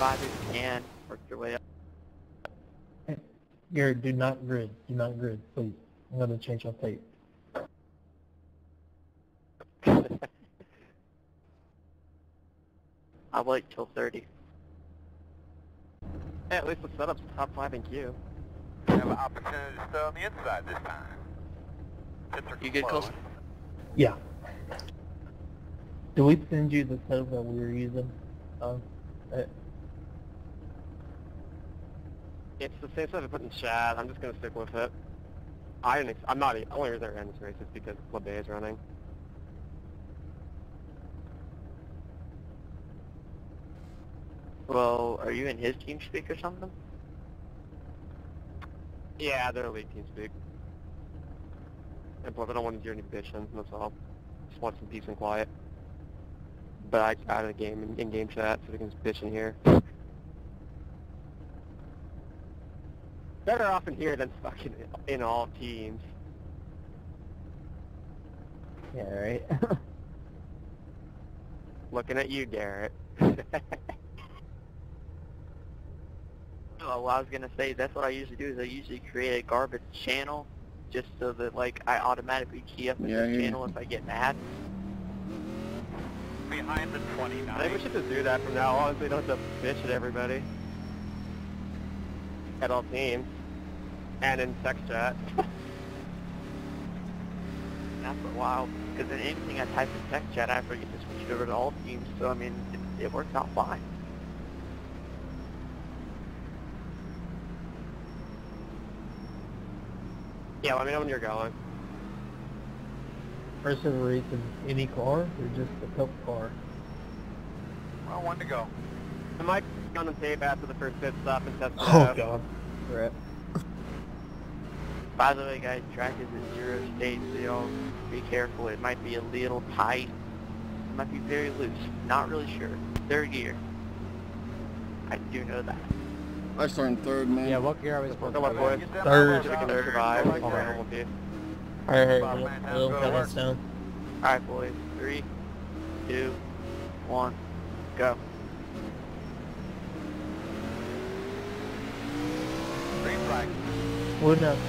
35 if you can. Work your way up. Garrett, do not grid. Do not grid, please. I'm gonna change my tape. I'll wait till 30. Hey, at least the setup's top 5 in queue. Have an opportunity to stay on the inside this time. You get closed. close? Yeah. Did we send you the setup that we were using? Um, uh, It's the same stuff I put in chat. I'm just gonna stick with it. I didn't. Ex- I'm not. e- Only reason I ran this race is because LeBay is running. Well, are you in his TeamSpeak or something? Yeah, they're elite TeamSpeak. And plus, I don't want to hear any bitching. That's all. Just want some peace and quiet. But I got the game in, in game chat, so we can just bitch in here. Better off in here than fucking in all teams. yeah, right. Looking at you, Garrett. Oh, well, I was gonna say that's what I usually do. Is I usually create a garbage channel, just so that like I automatically key up in Yeah, this yeah. channel if I get mad. Behind the I think we should just do that from now on so we don't have to bitch at everybody. At all teams. And in sex chat. That's a while because then anything I type in sex chat, I forget to switch it over to all teams. So I mean, it, it works out fine. yeah, let me know when you're going. First Person racing any car or just a cup car? Well, one to go. I might be on the tape after the first pit stop and test it Oh out. god. Crap. By the way, guys, track is in zero state, so y'all be careful. It might be a little tight. It might be very loose. Not really sure. Third gear. I do know that. I start in third, man. Yeah, what gear are we supposed to on, be boys. in? Get them Third. elbows So we out. Third. survive. I'll that. handle with you. Alright, Bob, alright, man, we'll, go. we'll count us down. Alright, boys. Three, two, one, go. Green flag. Would not.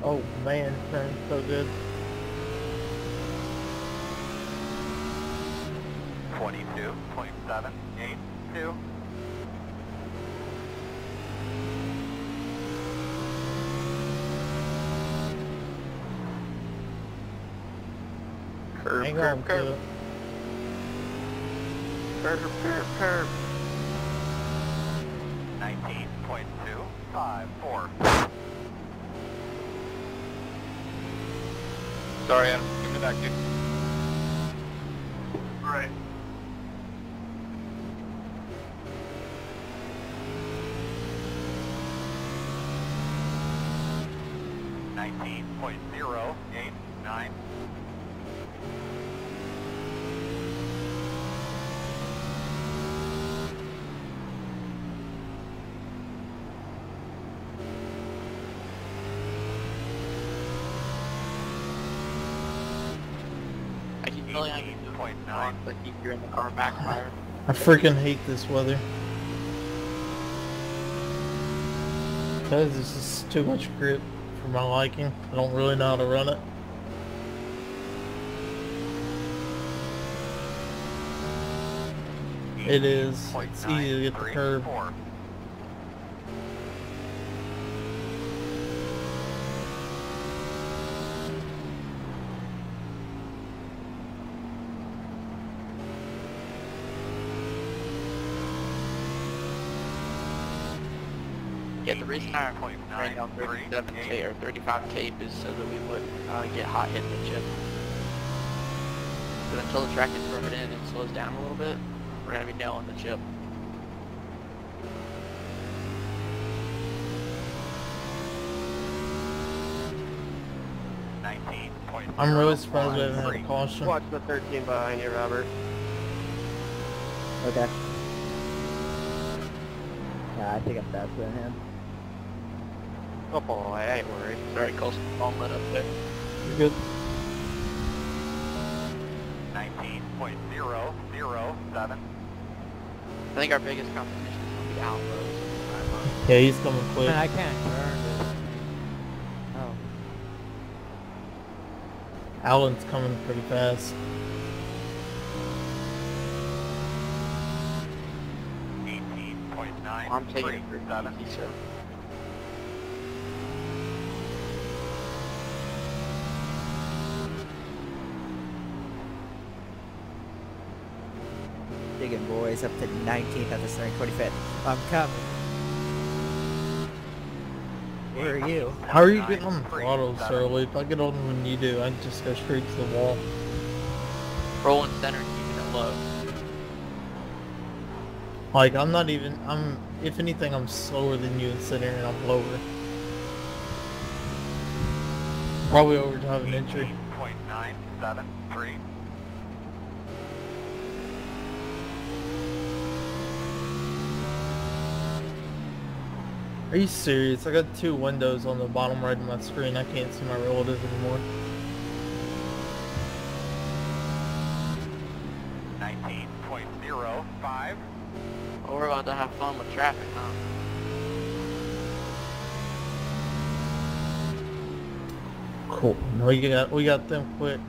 Oh man, sounds so good. Curve, Hang curve, on curve, to it. curve, curve, curve. 19.254. Sorry, Adam. Give me back, dude. Alright. Nineteen point zero eight nine. I keep telling you I'm doing it 18.9. wrong, but keep hearing the car backfire. I freaking hate this weather. Because this is too much grip for my liking. I don't really know how to run it. It is. It's easy to get the curve. 18.934. Yeah, the reason I ran down 37k or 35k is so that we wouldn't uh, get hot hitting the chip. But until the track gets broken in and slows down a little bit, we're gonna be nailing the chip. Nineteen. I'm really surprised we haven't had a caution. Watch the 13 behind you, Robert. Okay. Nah, I think I'm faster than him. Oh boy, I ain't worried. Sorry, Colson. Bomb lit up there. You're good. 19.007. I think our biggest competition is going to be Alan Yeah, he's coming quick. Man, I can't turn Oh. Alan's coming pretty fast. 18.9. I'm taking it for up to 19th at the starting 25th. I'm coming. Where are you? How are you getting on the throttle so late? I get on when you do. I just go straight to the wall. Rolling center keeping it low. Like, I'm not even, I'm, if anything, I'm slower than you in center and I'm lower. Probably over 12 inches. entry. 0.97. Are you serious? I got two windows on the bottom right of my screen. I can't see my relatives anymore. 19.05. Well, we're about to have fun with traffic, huh? Cool. We got, we got them quick.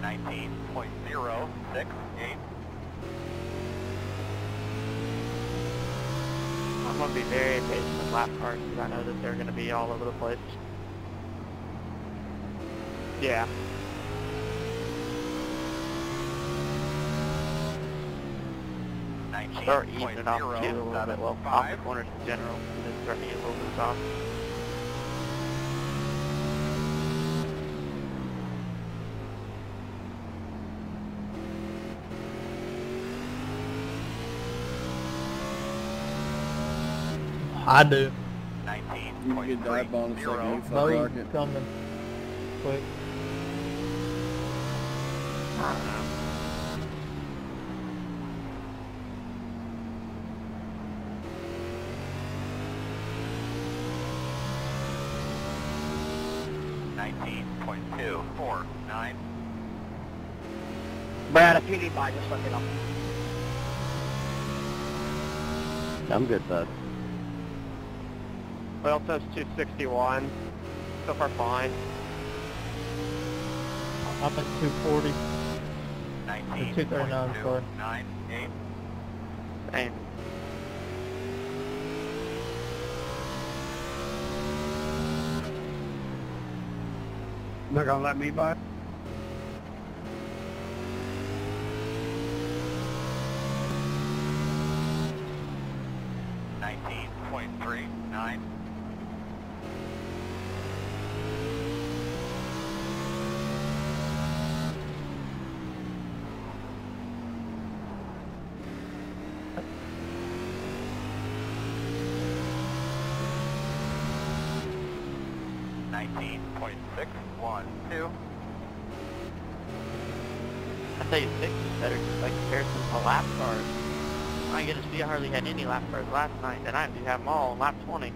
Nineteen point zero six eight. I'm going to be very patient with lap cars because I know that they're going to be all over the place. Yeah. Start easing it off too a little bit. Well, off the corners in general. And then start to get a little loose off. I do. Nineteen You point get dive bomb the three second zero. you fuck rocket. coming. Quick. I don't know. Nineteen point two four nine. Brad, if you need by, just let me know. I'm good, bud. Oil test 261. So far fine. I'm at 240. Nineteen 239, point sorry. two nine eight. Same. They're gonna let me by? Nineteen point three nine. Nineteen point six one two. I tell you, six is better just by comparison to lap cars. My goodness, we hardly had any lap cars last night. Tonight we have them all on lap 20.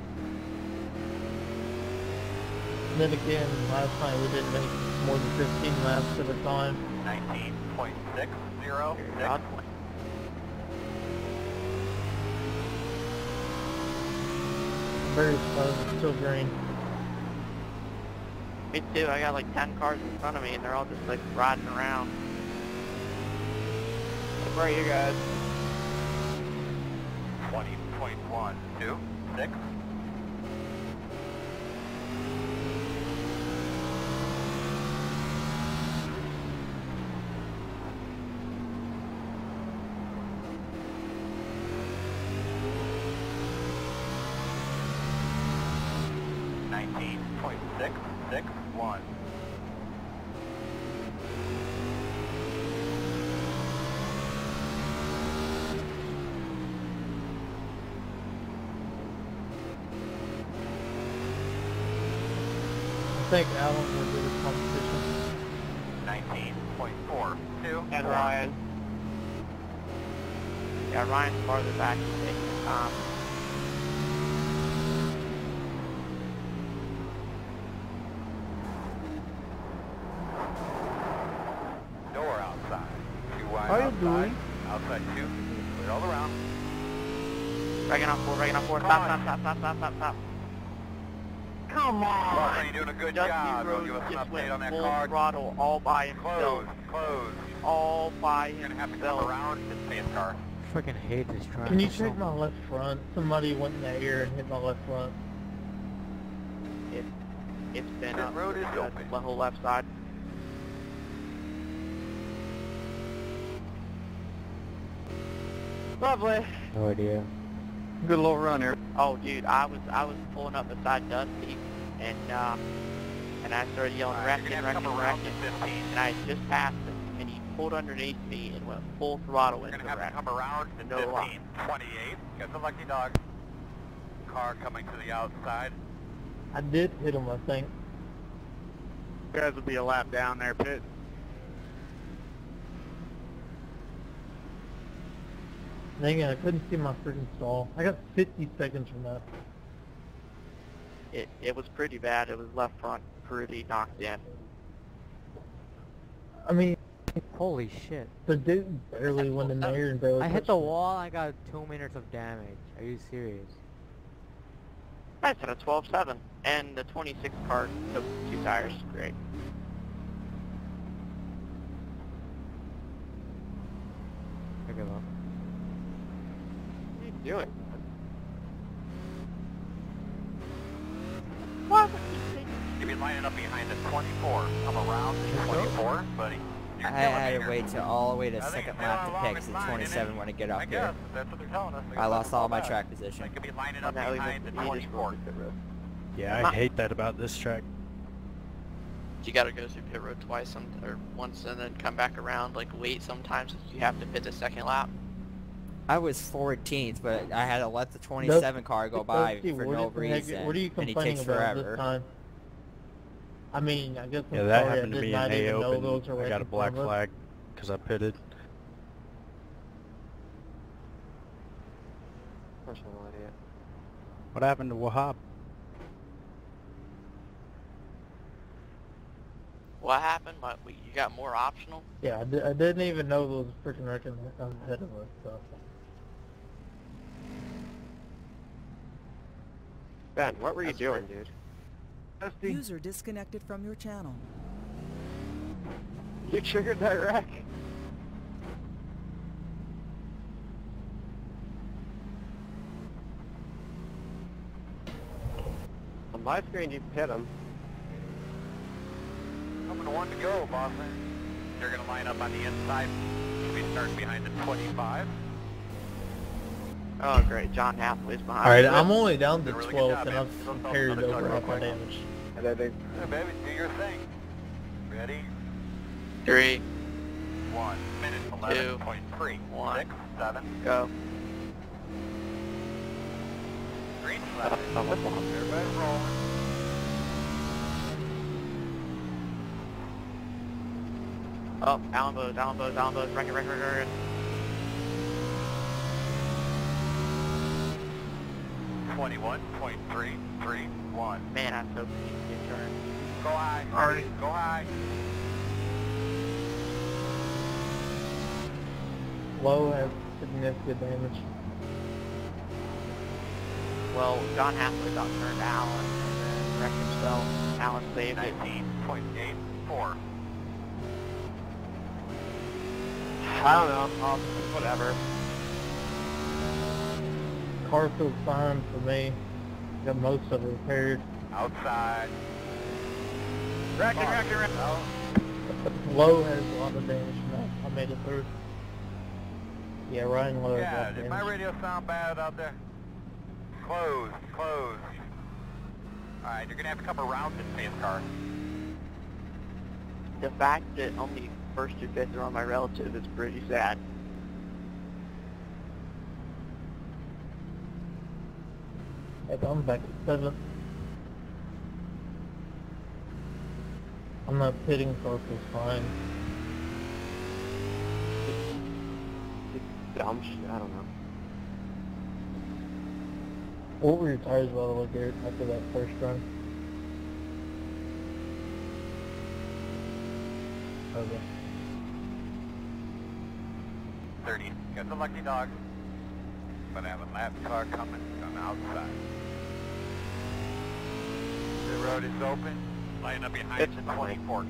Then again, last night we didn't make more than 15 laps at a time. Nineteen point six zero Very six. odd. Very slow, still green. Me too. I got like 10 cars in front of me and they're all just like riding around. Where are you guys? point one two six. Think Alan will do the competition. Nineteen point 29.42. And Ryan. Yeah, Ryan's farther back. He's taking his time. Door outside. Two wide How you outside. doing? Outside two. Clear all around. Reagan on four, Reagan on four. Stop, stop, stop, stop, stop, stop, stop. Come Lawson, on! you're doing a good Dusty job. They'll Rhodes give us an just update went on that full car. throttle all by himself. Close, close. All by You're gonna have to come around and stay in car. Freaking hate this track. Can you check my left front? Somebody went in the air and hit my left front. It, it's been Pit up road is the, open. the whole left side. Lovely. No idea. Good little run here. Oh, dude, I was I was pulling up beside Dusty, and uh, and I started yelling All right, wrecking, you're gonna have wrecking, to come around wrecking, and I just passed him, and he pulled underneath me and went full throttle We're into gonna have wreck. to come around to No 15. luck. 28. Got the lucky dog. Car coming to the outside. I did hit him, I think. You guys will be a lap down there, Pit. Dang it, I couldn't see my freaking stall. I got 50 seconds from that. It it was pretty bad. It was left front pretty knocked in. I mean, Holy shit. the dude barely went in the air and barely I hit the me. wall, I got two minutes of damage. Are you serious? I said a 12-7, and the 26 car took two tires. Great. I give up. What are you doing? What? You'll be lining up behind the 24. Come around to 24, buddy. You're I had to wait till all the way to I second lap to pick longest the 27 isn't when I get I up guess. here. That's what they're telling us. I lost all my track position. They could be lining up behind the just- he just 24. rolled the pit road. Yeah, I hate that about this track. You gotta go through pit road twice, or once, and then come back around. Like wait, sometimes you have to pit the second lap. I was 14th, but I had to let the 27 car go by Dusty, for what no the heck- reason, What are you and he complaining takes about forever. this time? I mean, I guess Yeah, that happened to me in A Open. I got a black front of us. flag because I pitted. Personal idiot. What happened to Wahab? What happened? What, you got more optional? Yeah, I, di- I didn't even know those freaking wrecking ahead of us. So. Ben, what were you That's doing, dude? Dusty. User disconnected from your channel. You triggered that wreck. On my screen, you hit him. Coming to one to go, Boston. They're going to line up on the inside. We start behind the 25. Oh great, John Hathaway's behind. All right, us. I'm only down to Did a really 12, job, and. I've Let's carried over tug half my damage. And then they Yeah, baby, do your thing. Ready? Three, One minute, Two. 11.3. One. Six, seven. go. Green flag. uh, what's wrong? Everybody rolling. Oh, Allen Bose, Allen Bose, Allen Bose, record, record, record. Twenty-one point three three one. Man, I'm so pleased to get turned. Go high. Alright. Go high. Low has significant damage. Well, John Hathaway got turned Allen, and then wrecked himself. Allen saved it. Nineteen point eight four. I don't know. Um, whatever. Car feels fine for me. Got most of it repaired. Outside. Wrecking, wrecking, wrecking. Out. Low has a lot of damage from that. I made it through. Yeah, Ryan Low has a lot Yeah, of did my radio sound bad out there? Closed, closed. Alright, you're gonna have to come around this space car. The fact that only first two fifths are on my relative is pretty sad. Head on back to 7. I'm not pitting, so it's fine. Dumb shit, I don't know. What were your tires by the way, Garrett, after that first run? Okay. 30. Got the lucky dog. But I have a lap car coming from outside. The road is open. Line up behind It's the fine. 24.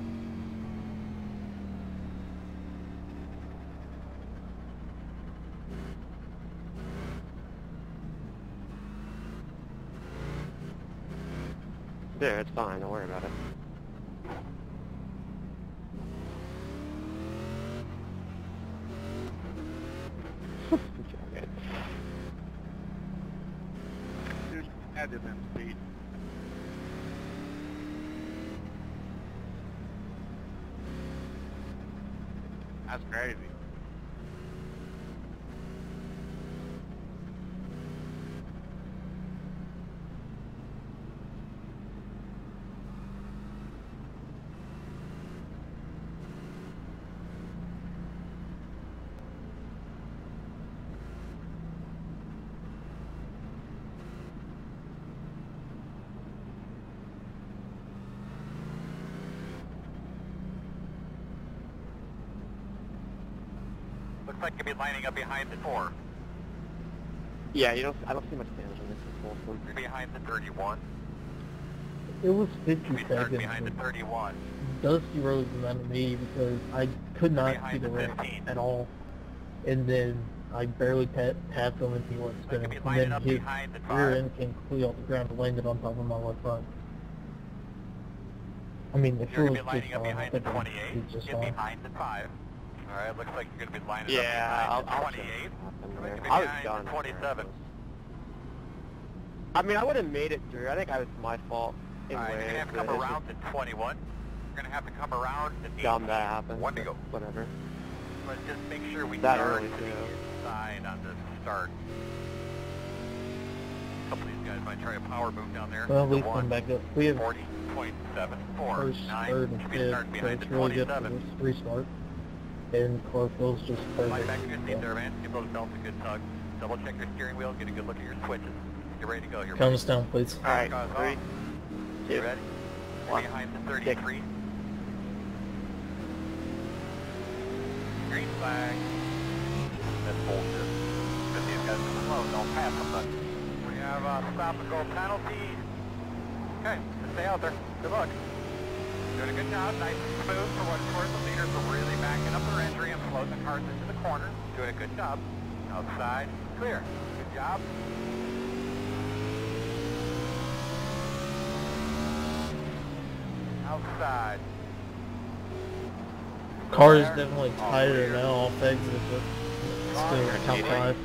There, it's fine. Don't worry about it. Okay. Dude, had to have been speed. That's crazy. Looks like you'll be lining up behind the 4. Yeah, you don't. I don't see much damage on this Wolfman. You're behind the 31. It was You'll 50 be starting seconds. behind the and 31. Dusty Rose reminded me because I could not see the the ramp 15. at all. And then I barely pa- passed him and he went Looks like spinning. you'll be And then up his behind the rear 5. end came completely off the ground and landed on top of my left front. I mean, if You're it going was to be lining just up behind the 28. it's just Get behind the 5. Alright, looks like you're going to be lining Yeah, up I'll, behind I'll 28. what Looks like happened you're there. I was done. 27. I mean, I would have made it through. I think I was my fault. Alright, you're going to have to come but it's around to 21. You're going to have to come around to 18. Dumb that happened. One to go. Whatever. But just make sure we That start early, to the too. inside on the start. A couple of these guys might try a power move down there. Well, The we one, come back up. We have 40.74. first, Nine. third, and fifth, starting so it's really good for this restart. And Clarkville's just Slide perfect. back to your seat so. there, man. Give those belts a good tug. Double check your steering wheel. Get a good look at your switches. Get ready to go. You're Count us down, please. All right, Guys, three, two, ready? You're one. behind the 33. Green flag. That's bullshit. But these guys are slow. Don't pass them, but we have a stop and go penalty. Okay, stay out there. Good luck. Doing a good job. Nice and smooth for what it's worth. The leaders are really backing up their entry and the cars into the corner. Doing a good job. Outside, clear. Good job. Outside. Car is definitely tighter now off exit, but Car still clear. five.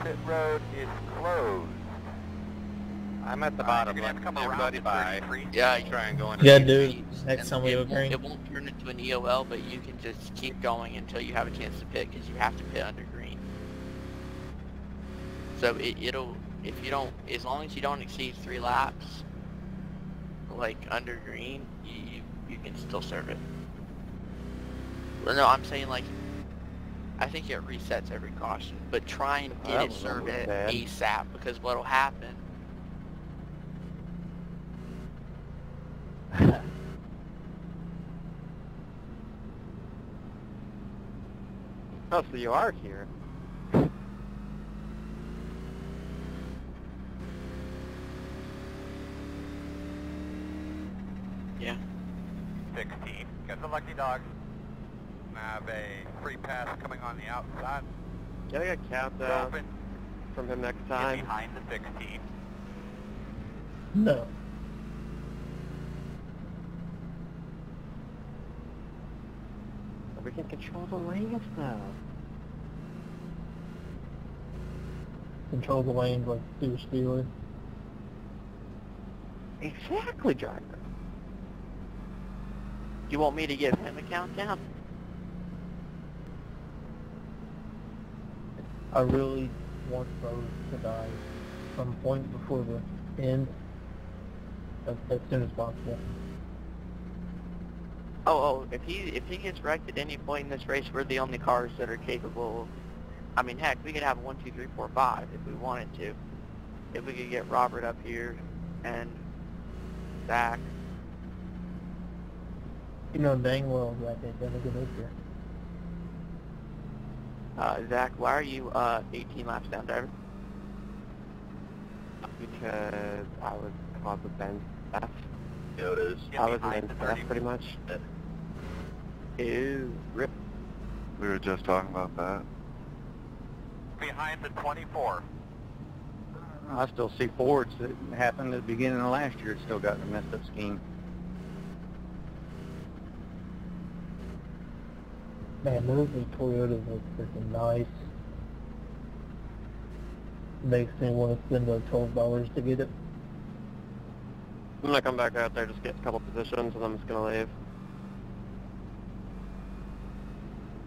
Pit road is closed. I'm at the All right, bottom. you're gonna have to come Everybody around by. Yeah, I try and go into Yeah, dude. Next and time we it go won't- green. It won't turn into an EOL, but you can just keep going until you have a chance to pit because you have to pit under green. So it, it'll, if you don't, as long as you don't exceed three laps, like under green, you, you, you can still serve it. Well, no, I'm saying like, I think it resets every caution, but try and get that it served at. ASAP because what'll happen Oh, so you are here. Yeah. 16. Got the lucky dog. Have a free pass coming on the outside. Get a countdown Open. from him next Get time. behind the 16. No. We can control the lanes now. Control the lanes like Steer Steeler. Exactly, driver. You want me to give him a countdown? I really want those to die some point before the end as, as soon as possible. Oh, oh, if he if he gets wrecked at any point in this race, we're the only cars that are capable I mean, heck, we could have one, two, three, four, five if we wanted to. If we could get Robert up here and Zach. You know dang well that ain't gonna get up here. Uh, Zach, why are you uh, 18 laps down, driver? Because I was caught with Ben F. Yeah, it is. I was in F pretty much. Ew, rip. We were just talking about that. Behind the 24. Uh, I still see Fords that happened at the beginning of last year. It still got a messed up scheme. Man, those new Toyotas look freaking nice. Makes me want to spend those twelve dollars to get it. I'm gonna come back out there, just get a couple positions, and I'm just gonna leave.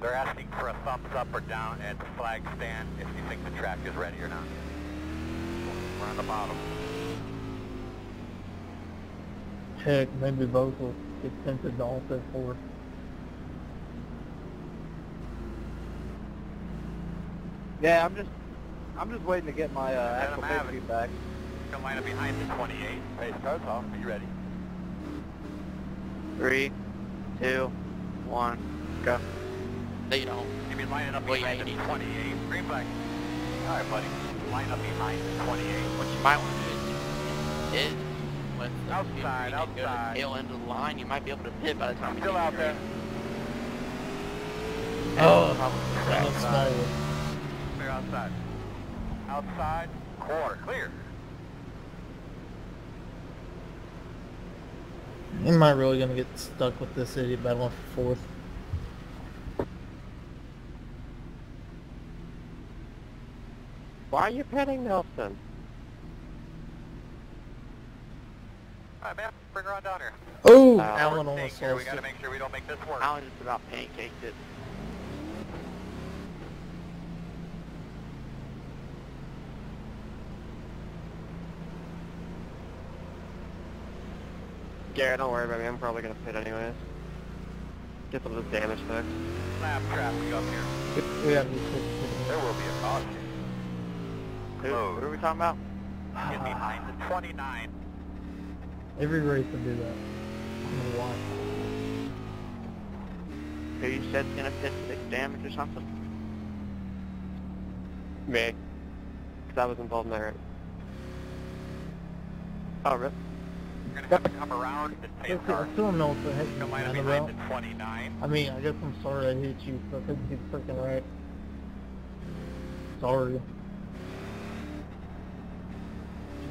They're asking for a thumbs up or down at the flag stand if you think the track is ready or not. We're on the bottom. Heck, maybe both will get tempted to also for. Yeah, I'm just, I'm just waiting to get my uh, actual have pay it. back. Come line up behind the 28. Hey, car's off. Are you ready? Three, two, one, go. No, you don't. You mean lining up behind the 28? Green flag. All right, buddy. Line up behind the 28. What you might want to do is, is with Outside, if you go to the outside. tail end of the line, you might be able to pit by the time you Still out there. green. Oh, And probably That looks small. Clear outside. Outside. Quarter. Clear. Am I really gonna get stuck with this idiot battling for fourth? Why are you petting Nelson? All right, man. Bring her on down here. Oh, Uh, Alan Sink almost here. We lost got to make sure we don't make this work. Alan just about pancaked it. Garrett, don't worry about me. I'm probably gonna pit anyways. Get some of this damage fixed. Lap traffic up here. We gotta be quick. There will be a caution. Who, who are we talking about? Get behind the 29. Every race will do that. I don't know why. Who you said's gonna pit six damage or something? Me. Because I was involved in that race. Oh, rip. You're going to have to come around and I face still, car. I still don't know what the heck Come you're line up mad behind about. the 29. I mean, I guess I'm sorry I hit you, but I couldn't be freaking right. Sorry.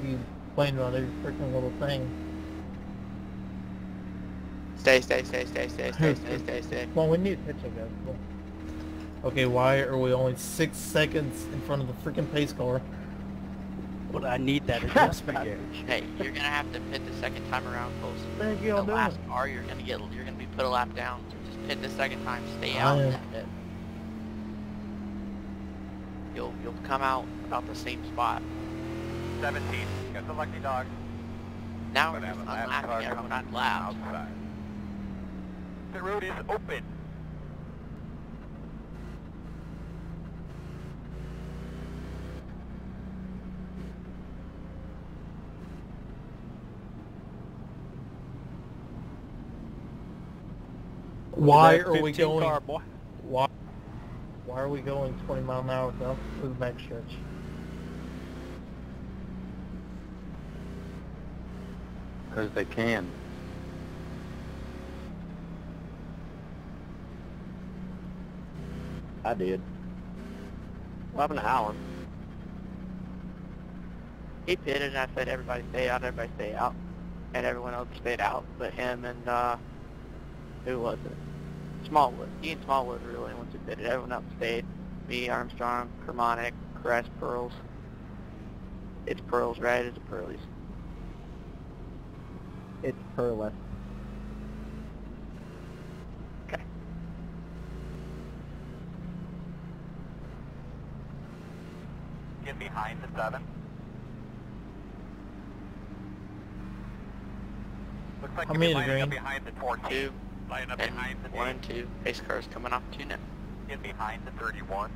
You be complaining about every freaking little thing. Stay, stay, stay, stay, stay, stay, stay, stay, stay. Well, we need pitching, guys. Come on. Okay, why are we only six seconds in front of the freaking pace car? But I need that adjustment gauge. Hey, you're gonna have to pit the second time around close. What the heck The y'all doing? last car, you're gonna get, you're gonna be put a lap down. Just pit the second time, stay I out, and pit. You'll, you'll come out about the same spot. 17. Got the lucky dog. Now we're just have car unlapping everyone on laps. The road is open. Why are we going? car, boy. Why? Why are we going 20 mile an hour down the back stretch? Because they can. I did. What happened to Alan? He pitted and I said everybody stay out, everybody stay out. And everyone else stayed out, but him and, uh, who was it? Smallwood. He and Smallwood were the only ones who pitted. Everyone else stayed. Me, Armstrong, Kermonic, Crest, Pearls. It's Pearls, right? It's Pearlies. It's Perla. Okay. Get behind the 7. Looks like How you'll many be in the lining up behind the 14. Two, Line up and behind the one 8. and two. Pace cars coming off two now. Get behind the 31.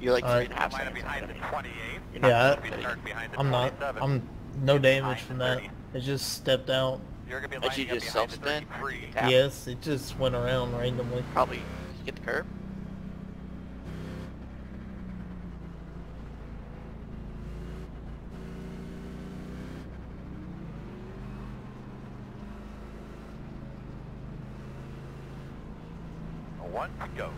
You're like Alright. three and a half Line seconds behind the ahead of me. 28. You're not Yeah, be behind the I'm not. I'm no damage from that. 30. It just stepped out. You're gonna be But you lining up just behind self-spin? 33. Yes, it just went around randomly. Probably get the curb. One to go.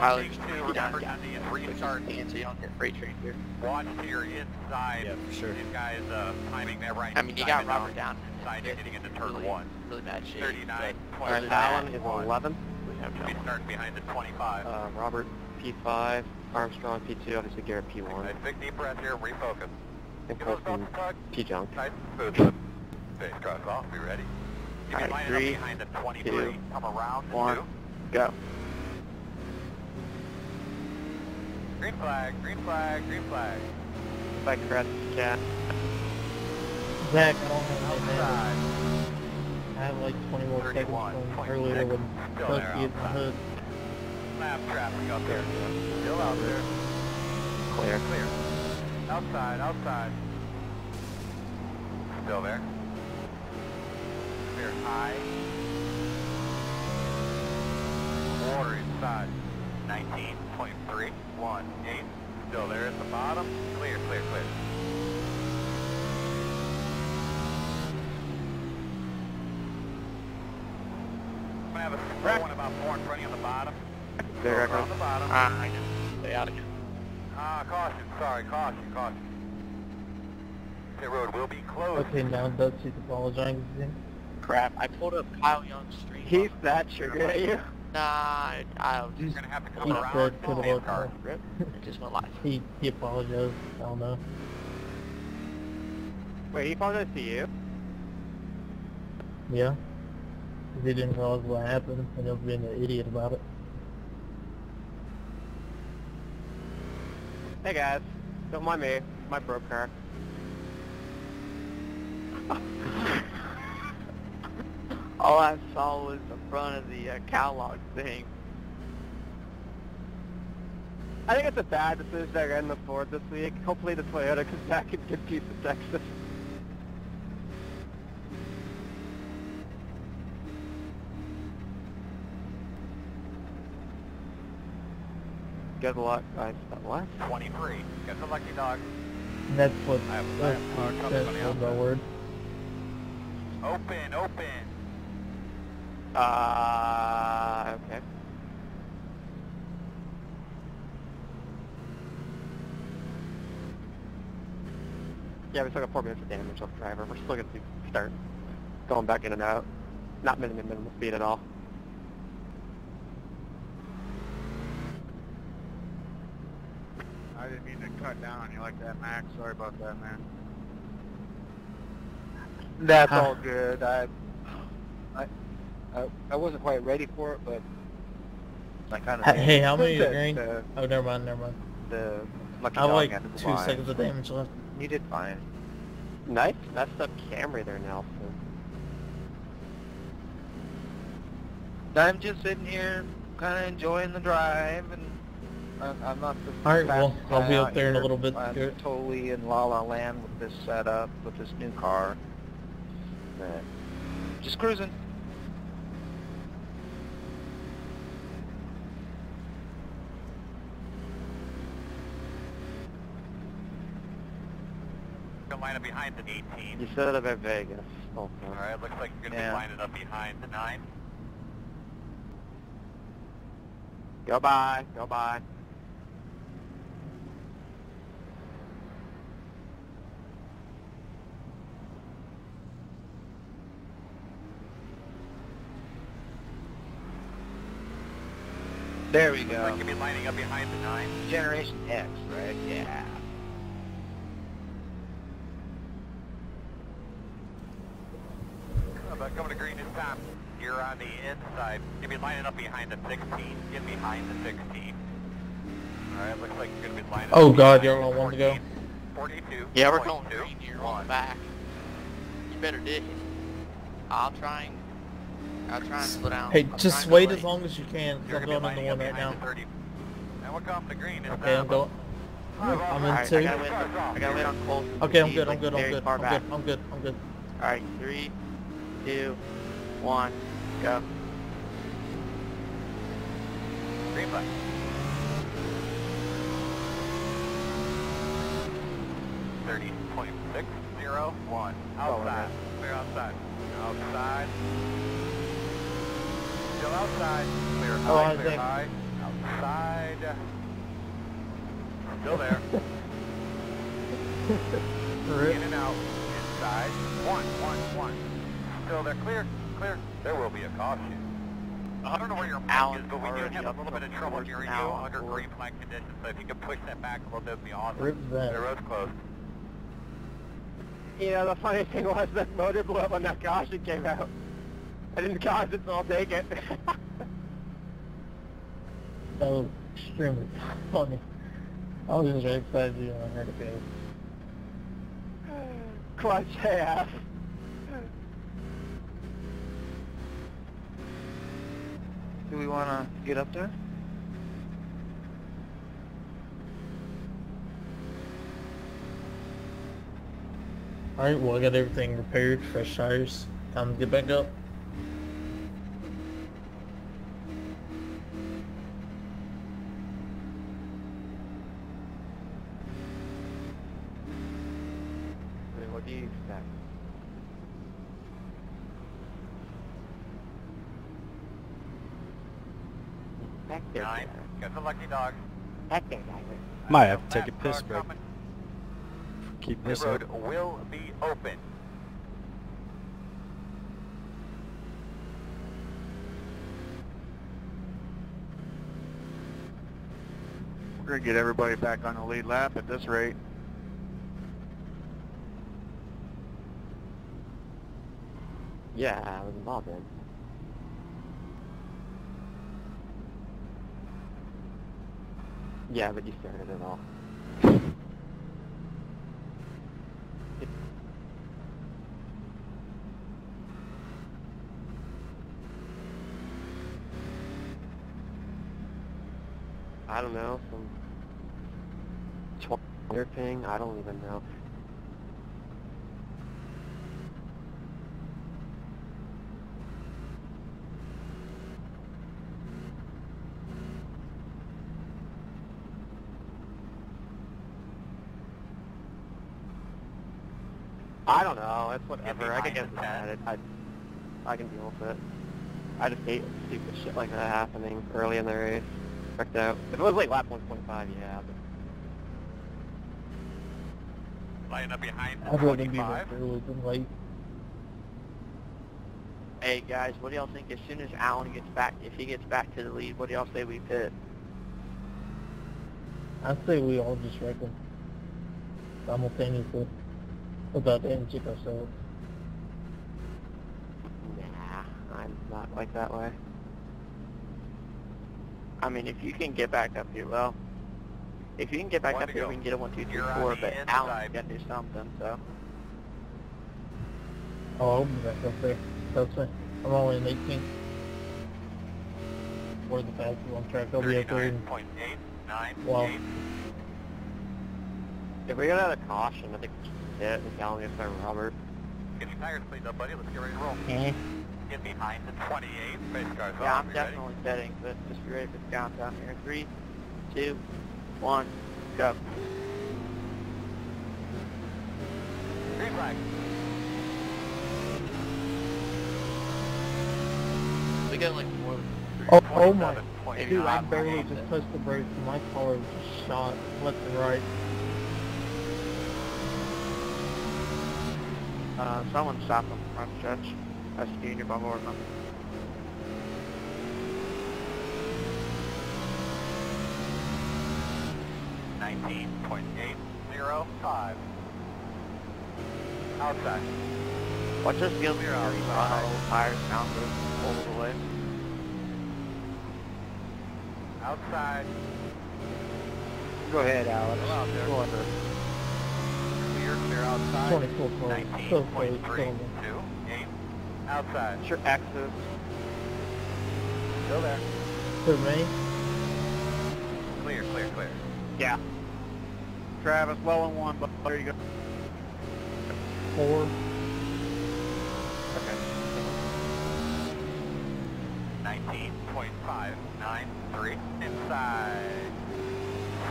Tyler, One, just two, be remember down to down the Restart restart. hand so you don't get freight train here. Watch to your inside. Yeah, for sure. These guys uh, timing that right. I mean, you got and rubber down. Inside It's getting into turn really, one. Really bad shape. 39, but Alright, other Allen that, is one. 11. we have You'll starting behind the 25. Uh, Robert P5, Armstrong P2, obviously Garrett P1, Nice big deep breath here, refocus. and Give those Colton belts a. P junk. Tight, smooth. Face cross off, be ready. You Alright, can line it up behind the 23. two, Come around one. two. Go. Green flag, green flag, green flag. By Kretz, Cat. Zach, I don't have any damage. Outside. I have like 20 more seconds from 26. earlier when Still Tusk there hit my outside. hood. Lap traffic up there. Still out there. Clear. Clear. Outside, outside. Still there. Clear high. Water inside. 19.318. Still there at the bottom. Clear, clear, clear. I'm gonna have a slow one about four in front of you on the bottom. There, on Echo. the bottom. Ah, I know. Stay out again. Ah, caution, sorry, caution, caution. The road will be closed. Okay, now Dutch is apologizing. Crap. I pulled up Kyle Young's stream. He's that sugar at you. Nah, I, I um, was just gonna have to come He around said the could have car. looked rip. It just went live. He, he apologized. I don't know. Wait, he apologized to you? Yeah. 'Cause he didn't realize what happened and he was being an idiot about it. Hey guys, don't mind me. My broke car. All I saw was the front of the uh, Cowlog thing. I think it's a bad decision I ran the Ford this week. Hopefully the Toyota comes back and good piece of Texas. Good luck, guys. What? 23. Got the lucky dog. And that's what I have a that's lap car what coming said the word by outside. word. Open, open. Uh, okay. Yeah, we still got four minutes of damage left driver. We're still gonna start going back in and out. Not minimum minimal speed at all. I didn't mean to cut down on you like that, Max. Sorry about that, man. That's all good. I, I, I, I wasn't quite ready for it, but I kind of. Hey, hey, how many the, are green? The, Oh, never mind, never mind. the lucky I have like two fly. seconds of damage left. You did fine. Nice messed up Camry there, Nelson. I'm just sitting here, kind of enjoying the drive, and I'm, I'm not the Alright, well, I'll be up out there in a little bit, I'm Garrett. totally in la la land with this setup, with this new car. But just cruising. Gonna line up behind the 18. You said it at Vegas. Oh, Alright, looks like you're gonna Yeah. be lining up behind the 9. Go by, go by. There we go. Looks like you'll be lining up behind the 9. Generation X, right? Yeah. Uh, but coming to green this time. You're on the inside. You'll be lining up behind the 16. Get behind the 16. Alright, looks like you're gonna be lining Oh up god, behind y'all the want to go? 42. Yeah, we're going 42. green. You're on the back. You better dig. I'll try and I'll try and slow down. Hey, I'm just wait wait. as long as you can, 'cause You're I'm gonna going be on the one up right behind now. 30. And we're coming to green. It's Okay, I'm going. I'm in Alright, I two. gotta wait. I gotta wait on Cole. Okay, I'm good, I'm good, I'm good, I'm good, I'm good, I'm good. Alright, three, two, one, go. Green flag. Thirty point six zero one. Outside. Clear outside. Outside. Still outside. Clear Oh, high. Clear high. Outside. Still there. In and out. Inside. One, one, one. Still there. Clear. Clear. There will be a caution. I don't know where your Alan mic is, but we do have a little bit of trouble fourth hearing you now. under green flag conditions. So if you could push that back a little bit, it'd be awesome. Rip that. The road's closed. Yeah, the funny thing was that motor blew up when that caution came out. I didn't cause it, so I'll take it. That was extremely funny. I was just very excited when I heard it go. Clutch AF. Do we want to get up there? Alright, well I got everything repaired, fresh tires. Time to get back up. Wait, What do you expect? Back there, Nine. driver. Got the lucky dog. Back there, driver. Might have to take a piss break. Keep this road up. will be open. We're gonna get everybody back on the lead lap at this rate. Yeah, I was involved in. Yeah, but you started it all. I don't know, some Twitter thing, I don't even know. I don't know. It's whatever. I can get behind the mad. I, I can deal with it. I just hate stupid shit like that happening early in the race. Checked out. If it was like lap 1.5, yeah. But Lining up behind I'd rather be like early than late. Hey guys, what do y'all think as soon as Alan gets back, if he gets back to the lead, what do y'all say we pit? I'd say we all just wreck them simultaneously without damaging ourselves. nah, I'm not like that way. I mean, if you can get back up here, well, if you can get back One up here, go. we can get a one, two, three, You're four. But inside. Alan's got to do something. So Oh, I'll be back up there. That's me. I'm only in 18th. We're the fastest on track. I'll be up there in 39.898. Wow. If we got out of caution, I think we should hit and tell me if I'm Robert. Get your tires cleaned up, buddy. Let's get ready to roll. Eh. Get behind the 28. Pace car's yeah, off. I'm You ready? definitely setting. But just be ready for the countdown here. Three, two, one, go. Green flag. We got like four. Oh, oh my. 27.9. Dude, I barely just touched the brakes and my car was just shot left and right. Uh, someone stopped on the front stretch. That's Junior by Morgan. Nineteen point eight zero five. Outside. Watch this field mirror. Uh, tires sound good all the way. Outside. Go ahead, Alex. Out. Go under. Clear, clear outside. 24 points. Nineteen So point close, three so two eight. Outside. Sure, X's. Still there. To me, Clear, clear, clear. Yeah. Travis, well in one, but there you go. Four. Okay. 19.593. Inside.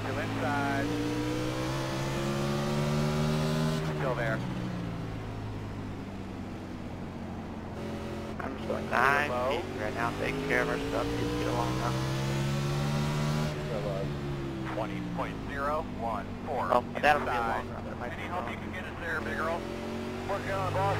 Still inside. Still there. I'm just going nine Low. feet right now, taking care of our stuff. Just get along now. 20.014. Oh, that'll be a long run. it Any help you can get us there, big girl? Working on the boss.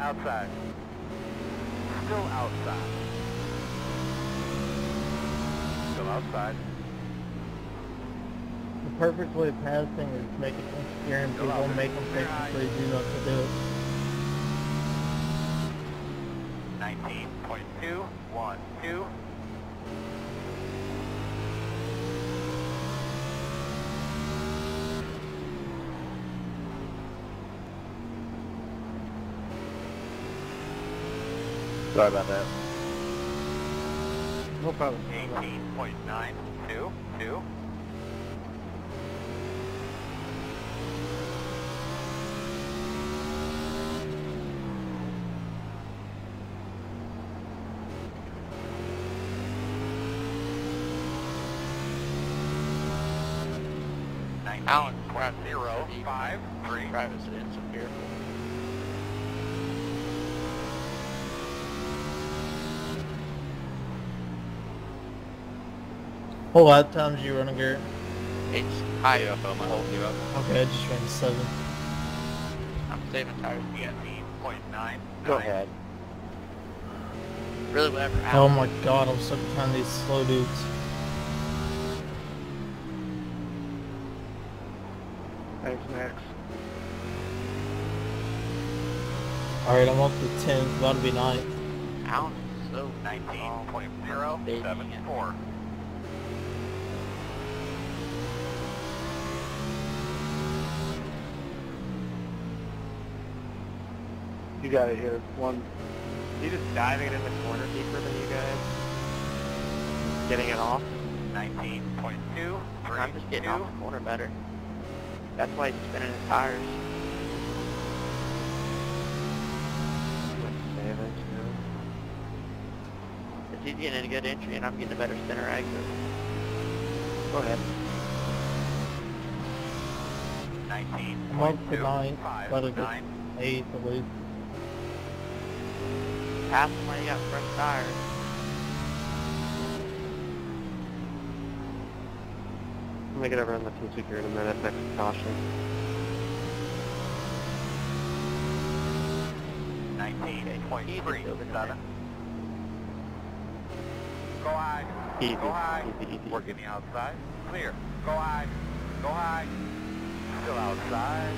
Outside. Still outside. Still outside. The perfect way of passing is making scaring people, out make them think they do not to do it. 19.2, 2. Sorry about that. No problem. 18.922. What lap times you run a gear? It's high up, I'm holding you up. Okay, I just ran seven. I'm saving tires. You got the point nine. Go ahead. Really, whatever. Oh my god, I'm stuck behind these slow dudes. Thanks, Max. Alright, I'm up to 10. It's about to be 9. Ounce, so 19.074. You got it here. One. You just diving it in the corner deeper than you guys. Getting it off. Nineteen point two three I'm just getting two. off the corner better. That's why he's spinning his tires. Seven, two. Because he's getting a good entry and I'm getting a better center exit. Go ahead. Nineteen I'm up point to two 9, five about to get nine. 8 at least. Pass him when you got fresh tires. I'm gonna get over on the team speaker in a minute. Next caution. Nineteen point Easy three building seven. Go high. Easy, Go high. easy, easy, Working the outside. Clear. Go high. Go high. Still outside.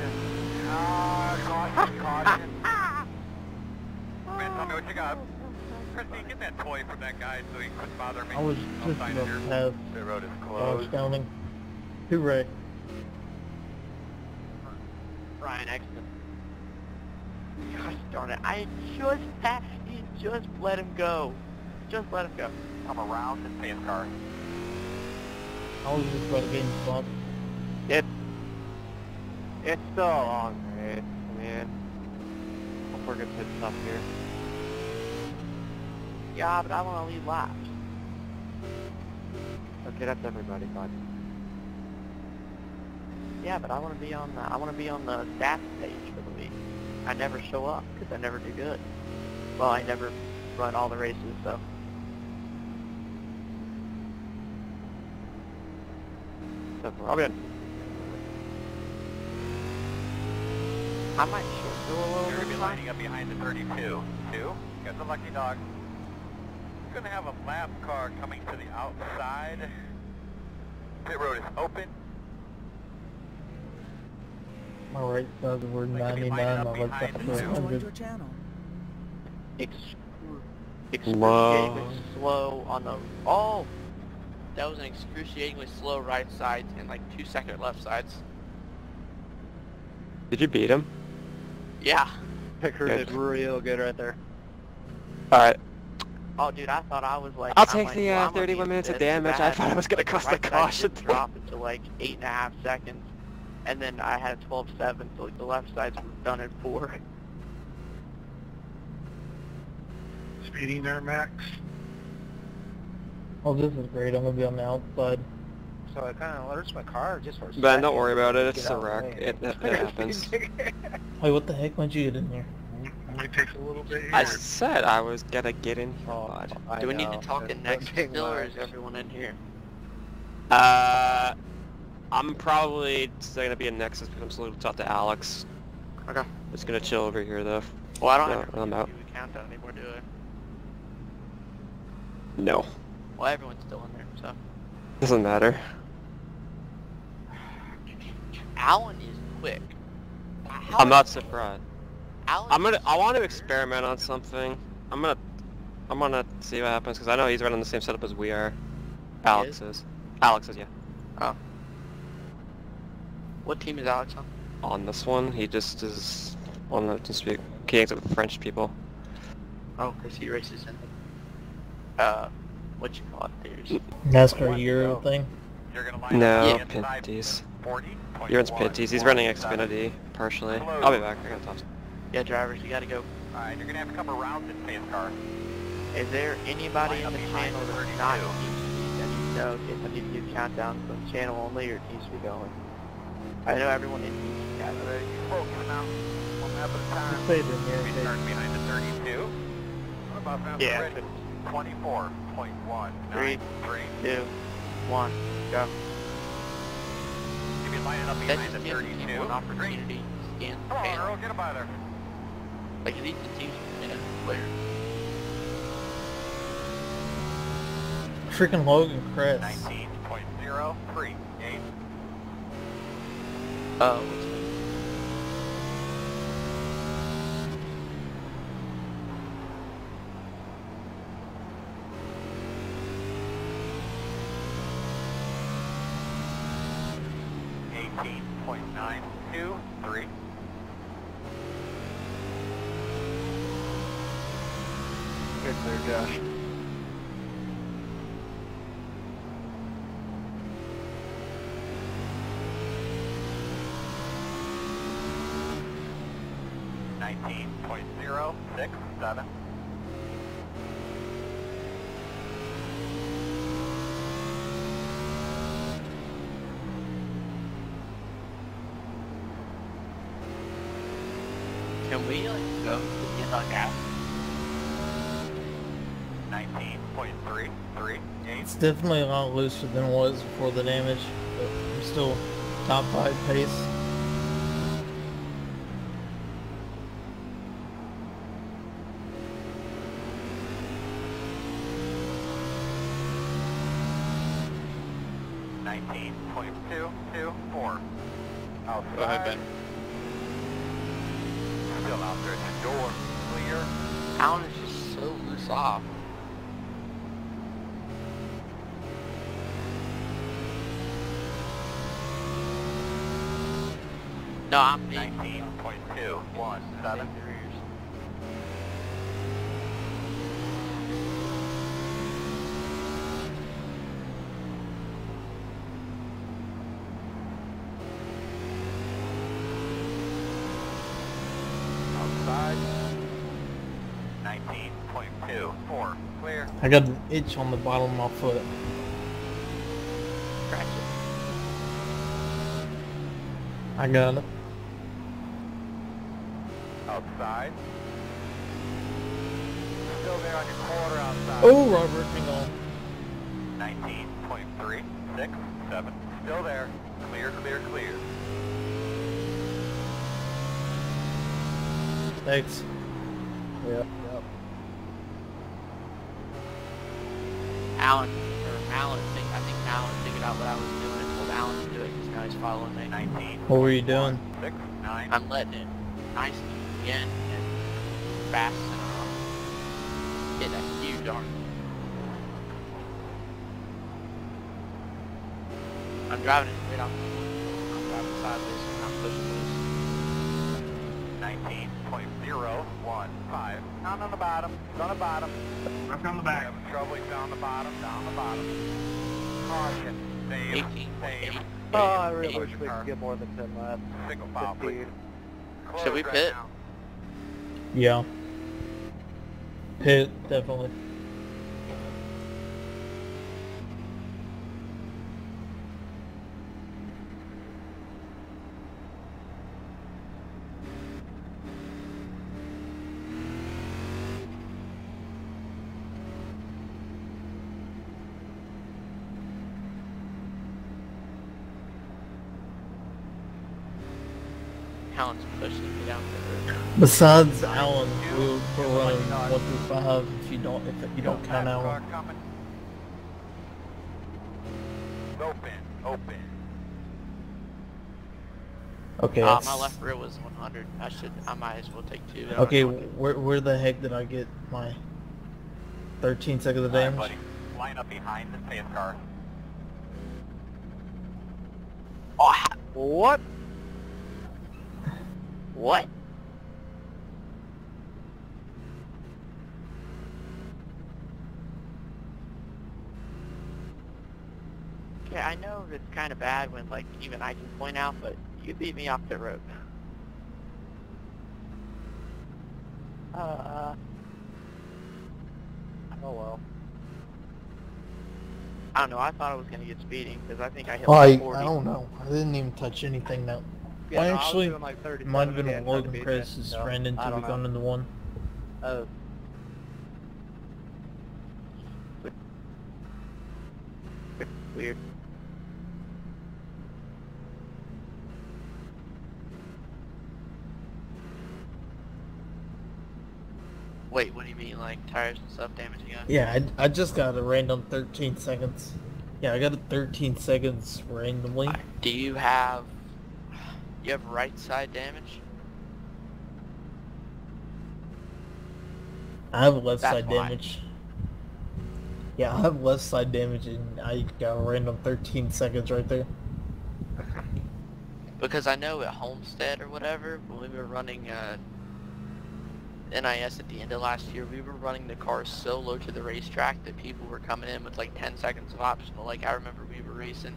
Ah, caution, caution. Man, tell me what uh, you got. Christine, get that toy from that guy so he couldn't bother me. I was just sign about it to here. pass The road is dog closed. scouting. Hooray. Ryan Exton. Gosh darn it. I just had, he just let him go. Just let him go. I'm around his pace car. I was just about to get in spot. It, it's still long race, man. Hope we're gonna pit stop here. Yeah, but I want to lead laps. Okay, that's everybody, bud. Yeah, but I want to be on the, I want to be on the stats page for the week. I never show up because I never do good. Well, I never run all the races, so. So I'll be on. I might short go a little You're gonna be lining up behind the 32. Two. Got the lucky dog. Going to have a lap car coming to the outside. Pit road is open. My right side's were Like, if you 99, line my up left behind side's you. were User joined 100. channel. Ex- Whoa. excruciatingly slow on the... Oh! That was an excruciatingly slow right side and like two second left sides. Did you beat him? Yeah. Picker did real good right there. Alright. Oh, dude, I thought I was like. I'll I'm take like, the, uh, I'm 31 minutes of this damage. I thought I was gonna Like, cost right the side caution. did drop into like eight and a half seconds, and then I had a 12-7, so like the left sides were done at four. Speeding there, Max? Oh, this is great. I'm gonna be on the outside. So I kind of lurched my car just for a second. Ben, don't worry about it. It's a out of the wreck. It, it, it happens. Wait, what the heck? When'd you get in here? Only takes a little bit here. I said I was gonna get in here, Oh, bud. I Do we need to talk That's in next big still, or is everyone in here? Uh, I'm probably still gonna be in Nexus because I'm still gonna talk to Alex. Okay. Just gonna chill over here though. Well, I don't No, have I'm out. do a countdown anymore, do I? No, Well, everyone's still in there, so. doesn't matter. Alan is quick. How I'm not surprised. Alan I'm gonna. I want to experiment on something. I'm gonna. I'm gonna see what happens because I know he's running the same setup as we are. Alex is. Alex is yeah. Oh. What team is Alex on? On this one, he just is on the to speak. He hangs out with French people. Oh, because he races in. Uh, what you call it? There's. NASCAR Euro thing. You're going to line No, up inside Pinties. 40. You're in Pinties. He's running Xfinity partially. I'll be back. I got tops. Yeah, drivers, you gotta go. Alright, you're going to have to come around this pace car. Is there anybody in the channel behind that's not 32. Team Speak that needs to know if I need to do countdown from channel only or TeamSpeak only? I know everyone in Team Speak has it. Alright, you focus now. One lap at a time. Just say it in here. We start behind the 32. What about fast Yeah. ready? 24.1. Three. 3. Two, one, go. If you line it up behind the gives the team 32. one opportunity to scan Come on, panel. Earl, get him by there. Like, these teams are minute players. Freaking Logan Chris. 19.038. Oh, what's that? Eighteen point nine two three. Good clear, Josh. Nineteen point zero six seven. Can we, go point three three eight. It's definitely a lot looser than it was before the damage, but I'm still top five pace. Nineteen point two two four. Outside. Go ahead, Ben. Still out there at the door. Clear. Alan is just so loose off. No, I'm being Nineteen point two one seven. Outside. Nineteen point two four. Clear. I got an itch on the bottom of my foot. Scratch it. I got it. Outside. Still there on your quarter outside. Oh, Robert, hang on. Nineteen point three six seven. Still there. Clear, clear, clear. Thanks. Yep, yep. Alan, or Alan, think, I think Alan figured out what I was doing and told Alan to do it because now he's following me. 19. What were you doing? 6, 9. I'm letting it nice and again and fast and um, hit a huge arc. I'm driving it right off. I'm driving sideways and I'm pushing loose. 19.015. Down on the bottom. He's on the bottom. Back on the back. having trouble. He's down the bottom. Down the bottom. Caution. Save. 18.8. Save. Oh, I really wish we could get more than 10 laps. Single file, please. 15. Should we pit? now. Yeah. Pit, definitely. Alan's pushing me down the road. Besides Alan, you don't count Fast Alan. Open. Open. Okay. Uh, my left rear was 100. I should, I might as well take two. Okay, where where the heck did I get my 13 seconds of All right, damage? buddy. Line up behind the safe car. Oh, What? what? Okay, I know it's kind of bad when like even I can point out, but you beat me off the road. Uh, oh well. I don't know. I thought I was gonna get speeding because I think I hit I, like 40. I don't know. I didn't even touch anything now. Yeah, I no, actually doing like Might have been again, a trying to Logan beat Chris you, just so, into I we know. gone into one. Oh. Weird. Wait, what do you mean, like tires and stuff damaging us? Yeah, I, I just got a random 13 seconds. Yeah, I got a 13 seconds randomly. Do you have you have right side damage? I have left That's side why. damage. Yeah, I have left side damage and I got a random 13 seconds right there. Because I know at Homestead or whatever, when we were running uh, NIS at the end of last year, we were running the cars so low to the racetrack that people were coming in with like 10 seconds of optional. Like I remember we were racing,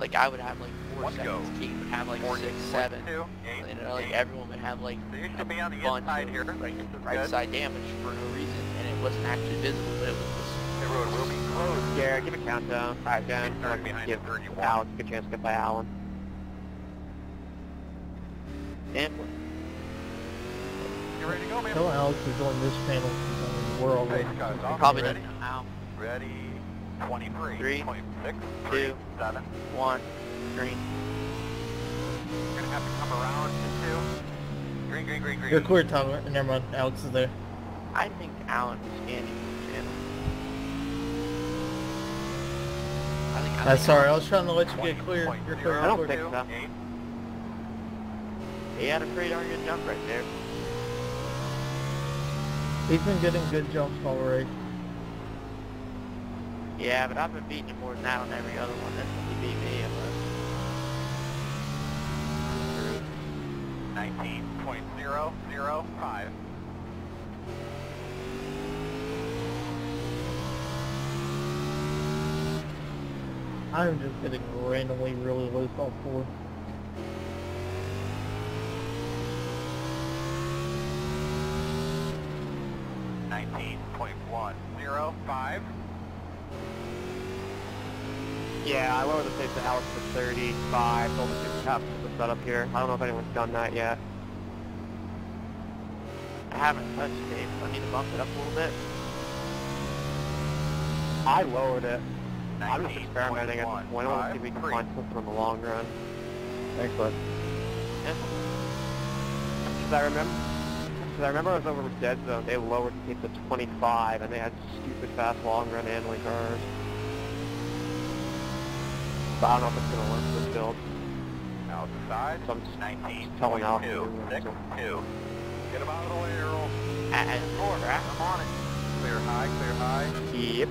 like I would have like four Let's go. seconds, team would have like Four, six, six, seven. two, eight, You know, like eight. everyone would have like So you a should be on the bunch inside of here. like This is right good. side damage for no reason, and it wasn't actually visible. But it was just The road will be closed. Yeah, give a countdown. Five down. Turn behind give the 31. Alex a good chance to get by Alan. damn. You ready to go, man? Tell Alex to join this panel. 'cause, I mean, we're already Face guys off. Probably ready? doesn't know how. Ready. 23. Three, point six, two, seven. One, green. You're gonna have to come around to two. Green, green, green, green. You're clear, Tyler. Never mind. Alex is there. I think Alan was scanning the channel. I think. I That's think sorry. I was trying to let you get clear. You're clear. I don't clear. think so. Eight. He had a pretty darn good jump right there. He's been getting good jumps already. Yeah, but I've been beating him more than that on every other one. That's when he beat me. It was. 19.005. I'm just getting randomly really loose on four. Nineteen point one zero five. Yeah, I lowered the pace to Alex to 35. Told him to have the setup here. I don't know if anyone's done that yet. I haven't touched Dave, so I need to bump it up a little bit. I lowered it. I'm just experimenting at this point. I want to see if we can find something in the long run. Thanks, bud. Yeah. Because I remember, because I remember I was over with Dead Zone. They lowered the to 25, and they had stupid fast long run handling cars. but I don't know if it's gonna work for this build. Outside, So I'm just 19, telling Alex. 2, 6, 2. Get him out of the way, Earl. And Four, I'm on it. Clear high, clear high. Yep.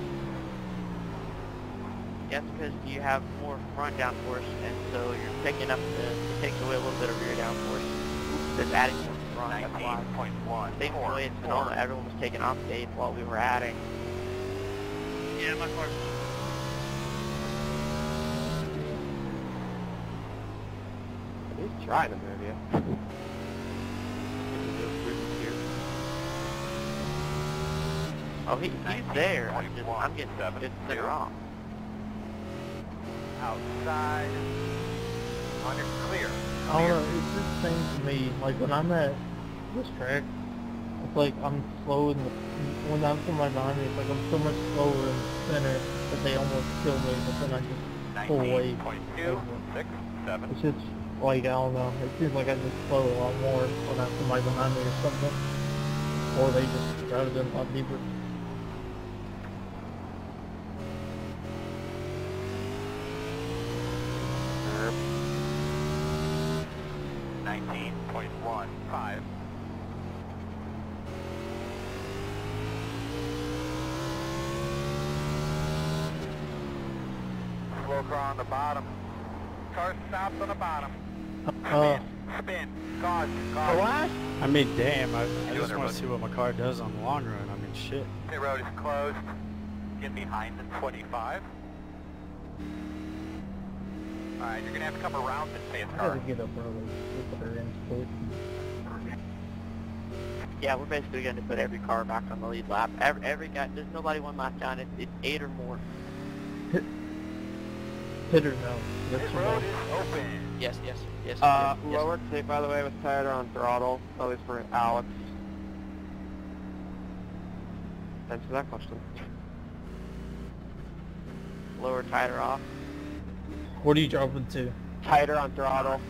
that's because you have more front downforce, and so you're picking up the, it takes away a little bit of rear downforce. It's adding more front, that's why. 19.1. Same way in Sonoma, everyone was taking off stage while we were adding. Yeah, my car's He's trying to move you. Oh, he, he's there. I'm just, I'm getting just center off. Outside. On your clear. I don't know, it just seems to me, like when I'm at this track, it's like I'm slow in the, when I'm somebody behind me, it's like I'm so much slower in the center that they almost kill me, but then I just pull away. 19.2, 6, 7. It's just, like, I don't know, it seems like I just slow a lot more when I have somebody behind me or something. Or they just drive it in a lot deeper. Nineteen point one five. Slow car on the bottom. Car stops on the bottom. Uh, Spin. Caution. Caution. I mean, damn, I, I just want to see what my car does on the long run. I mean, shit. The road is closed. Get behind the 25. Alright, you're gonna have to come around this pace I gotta car. get up early, get her in sport. Yeah, we're basically going to put every car back on the lead lap. Every, every guy, there's nobody one lap down. It's, it's eight or more. Hit her now. That's road is open. Yes, yes, yes. Uh, yes. lower tape, by the way, was tighter on throttle, at least for Alex. Answer that question. Lower tire off. What are you dropping to? Tighter on throttle.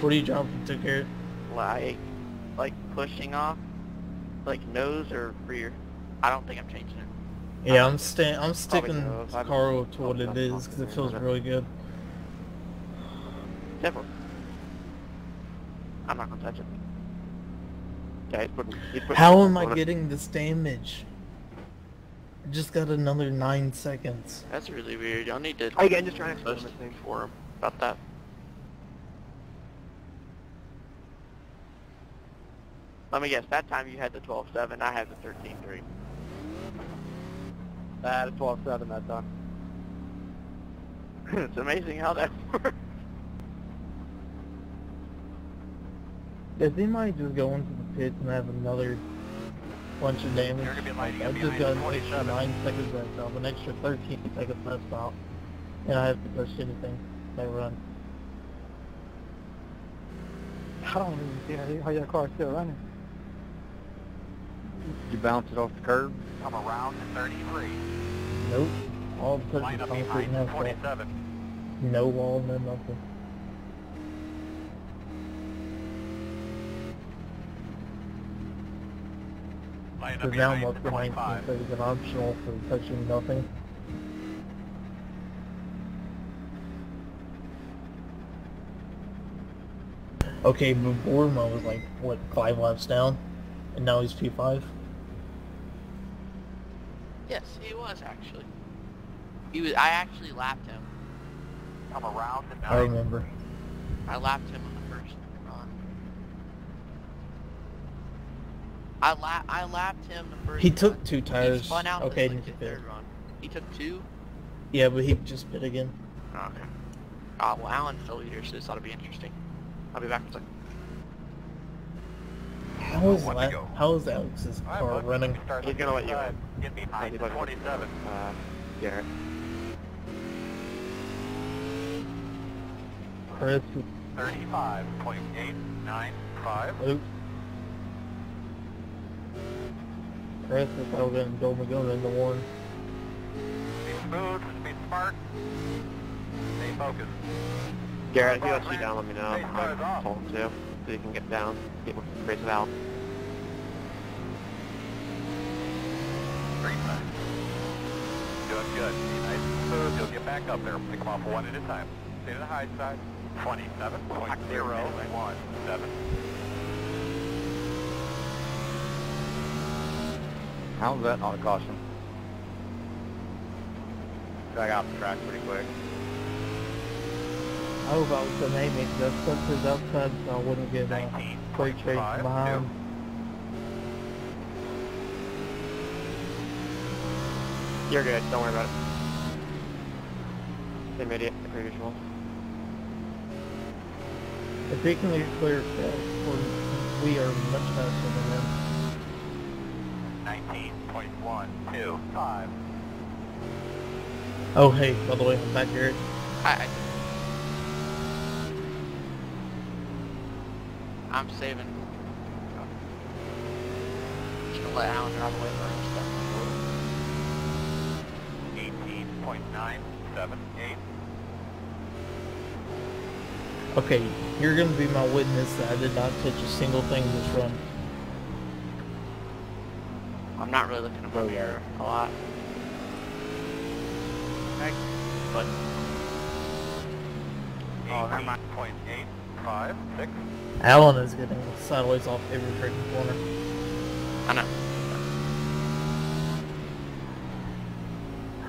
What are you dropping to, Garrett? Like, like pushing off. Like nose or rear. I don't think I'm changing it. Yeah, I'm sta- I'm sticking knows. Carl to what I've it done is because it feels really good. Never. I'm not gonna touch it. Yeah, he's putting, he's putting How am I getting this damage? I just got another nine seconds. That's really weird. Y'all need to I Again, just trying to post experiment things. for him about that. Let me guess. That time you had the 12.7. I had the 13.3. I had a 12-7 that time. it's amazing how that works. Does anybody just go into the pits and have another bunch of damage? You're gonna be Like, lighting I up just behind got an extra 27. 9 seconds that stop, an extra 13 seconds that stop. And I have to push anything. That run. I don't even see how, how your car's still running. You bounce it off the curb? Come around to 33. Nope. All the Line touches up concrete behind and asphalt. No wall, no nothing. Line Because now I'm behind up the to 19 25. seconds and optional for touching nothing. Okay, but Borma was like, what, five laps down? And now he's P5? Yes, he was actually. He was. I actually lapped him. Come around I remember. I lapped him on the first run. I la- I lapped him the first. He took run. two He tires. out Okay, the, like, third run. He took two. Yeah, but he just bit again. Okay. Ah, well, Alan's the leader, so this ought to be interesting. I'll be back in a second. How is, One to La- go. how is Alex's car bud. running? Start He's gonna let you in. Get behind the 27. Uh, Garrett. Chris, 35.895. Luke. Chris is still getting Joe McGowan into one. Be smooth, be smart. Stay focused. Garrett, if he lets you down, let me know. I off. told him to, so you can get down, get race it out. Green flag. Good. Good, good. Be nice and smooth. You'll get back up there. Pick them off one at a time. Stay to the high side. 27.017. How's that not a caution? Drag got off the track pretty quick. I hope I was the name it just put his outside so I wouldn't get uh, freight chase 19.5. behind. You're good. Don't worry about it. Same idiot, per usual. If he can be clear cut, we're, we are much faster than them. 19.125. Oh hey, by the way, I'm back here. Hi. I I'm saving. Just gonna let Alan drive away first. 18.978. Okay, you're gonna be my witness that I did not touch a single thing this run. I'm not really looking above here a lot. But Oh, never mind. 8.856. Alan is getting sideways off every freaking corner. I know.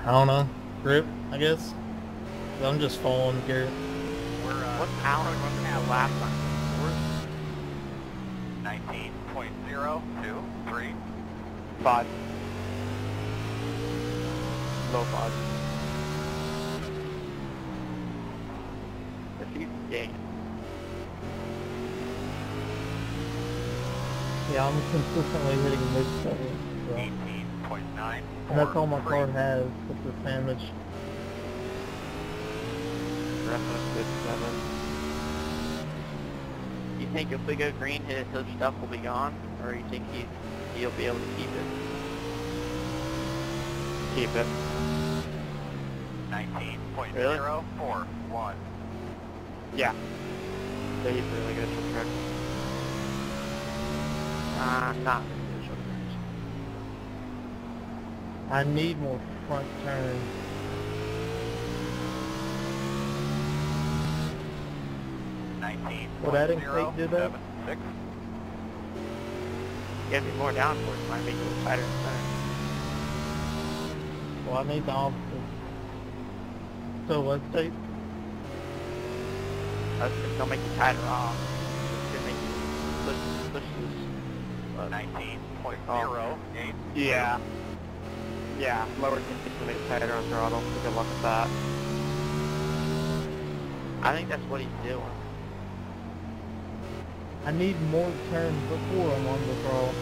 I don't know. Grip, I guess. I'm just following Garrett. We're, uh, What's Alan running the last time? 19.023. Five. Low five. Yeah. Yeah, I'm consistently hitting mid seven. So. 18.943. And that's all my car has with the sandwich. Rest of good seven. You think if we go green, his, his stuff will be gone, or you think he he'll be able to keep it? Keep it. 19.041. Yeah. Yeah, he's really good for trick. Uh, not really sure. I need more front turns. Would adding plate do that? 19.076. Give me more downforce, might make it a little tighter in center. Well, I need the opposite. So let's take, That's it's gonna make you tighter off. It's gonna make you push, push this. Uh, 19.08. Yeah. Yeah, lower continues to make it tighter on throttle. So good luck with that. I think that's what he's doing. I need more turns before I'm on the throttle.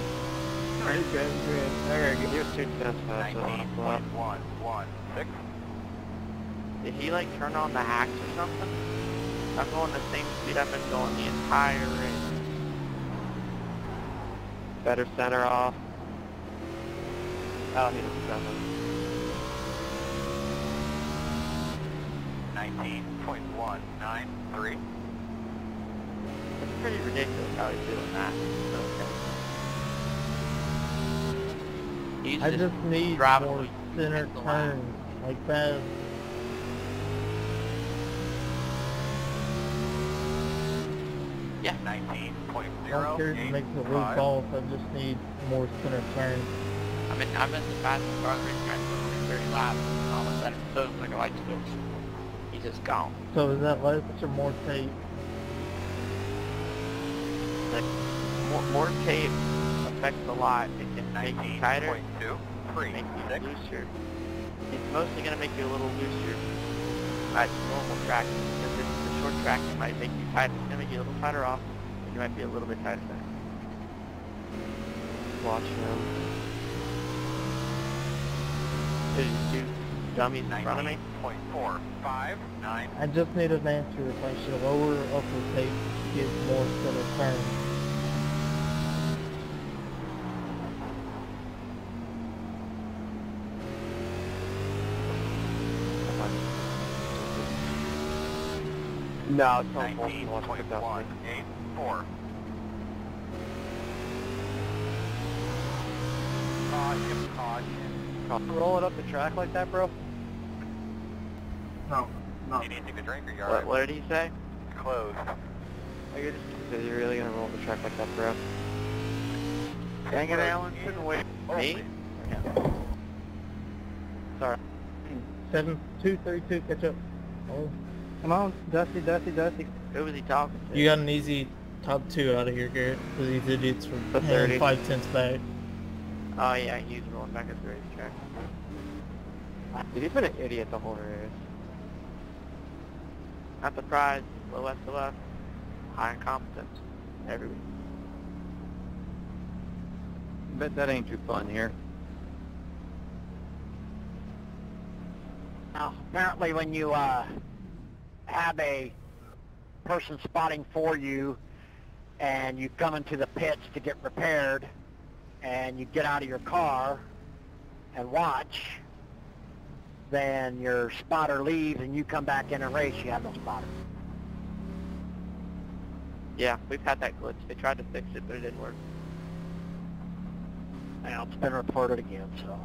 Alright, good, good. Alright, he was two tenths faster uh, on the flat. 19.116. Did he like turn on the hacks or something? I'm going the same speed I've been going the entire race. Better center off. Oh, he was seven. 19.193. It's pretty ridiculous how he's doing that. Okay. He's I just need driving more with- center with the line. turns. Like that. Yeah. 19.085. I don't care if it makes it loop off. I just need more center turns. I mean, I've been the fastest car in the race track for 30 laps. and All of a sudden, boom, like a light switch. He's just gone. So is that less or more tape? Like, more, more tape affects a lot. It can make you tighter, 19.236. make you looser. It's mostly going to make you a little looser at normal track. Because it's the short track, it might make you tighter. It's going to make you a little tighter off, and you might be a little bit tighter there. Watch him. There's two dummies in front of me. 19.459. I just need an answer if I should lower or upper tape to get more center turns. No, it's on full. Watch the dust. 19.184. Caution, caution. Car. Roll it up the track like that, bro? No, no. You need to take a drink or you're What, alright? what did he say? Closed. Are you just, are you really gonna roll the track like that, bro? Dang it, Alan. Shouldn't wait. Oh, Me? Sorry. Seven two thirty two. Catch up. Oh, come on, Dusty, Dusty, Dusty. Who was he talking to? You got an easy top two out of here, Garrett. Because these idiots were The hanging 30. five tenths back. Oh yeah, he's rolling back at the racetrack. Dude, he's been an idiot the whole race. Not surprised. Low SLF. High incompetence. Every week. Bet that ain't too fun here. Now, apparently when you uh, have a person spotting for you and you come into the pits to get repaired and you get out of your car and watch, then your spotter leaves and you come back in and race, you have no spotter. Yeah, we've had that glitch. They tried to fix it, but it didn't work. Now, it's been reported again, so.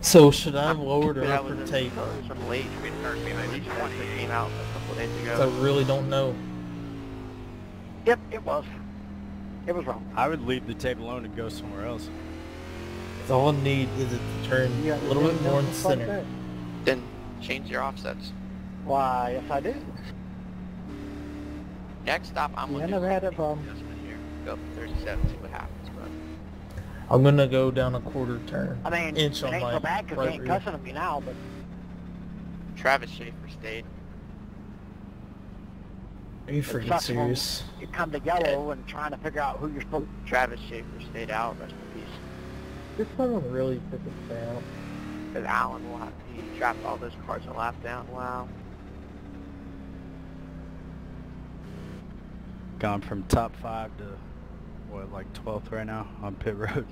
So should I have lowered or That upper was tape? in some late, We start behind late the that 28. came out a couple days I really don't know. Yep, it was. It was wrong. I would leave the tape alone and go somewhere else. It's All I need is it to turn a little bit more in the center. Then change your offsets. Why, yes I do. Next stop, I'm Yeah, gonna never do had that something problem. adjustment here. Go up to 37, see what happens. But I'm gonna go down a quarter turn. I mean, Inch it on ain't my so bad because right they ain't cussing at me now, but Travis Schaefer stayed. Are you it freaking sucks serious? you come to yellow and trying to figure out who you're supposed to. Travis Schaefer stayed out. Rest in peace. This someone really took us down. Because Allen will have he trapped all those cars and lap down. Wow. Gone from top five to, what, like 12th right now on pit road.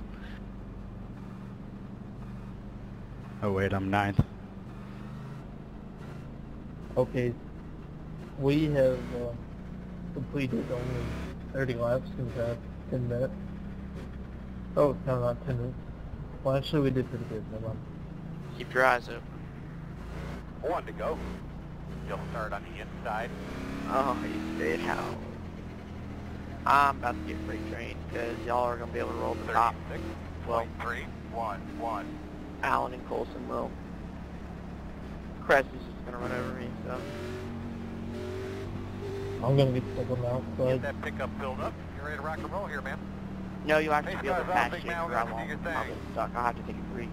Oh wait, I'm ninth. Okay, we have uh, completed only 30 laps since that 10 minutes. Oh, no, not 10 minutes. Well, actually, we did pretty good. Never mind. Keep your eyes open. One to go. You'll start on the inside. Oh, you stayed how? I'm about to get freight trained because y'all are gonna be able to roll the top. 36, Well, 3, 1, 1. Allen and Colson will. Crest is just gonna run over me, so. I'm gonna get stuck on the Get outside. that pickup filled up. You're ready to rock and roll here, man. No, you'll actually Hey, be able to guys, I'll pass take Schaefer. my own I won't. I'll thing. get stuck. I'll have to take a three.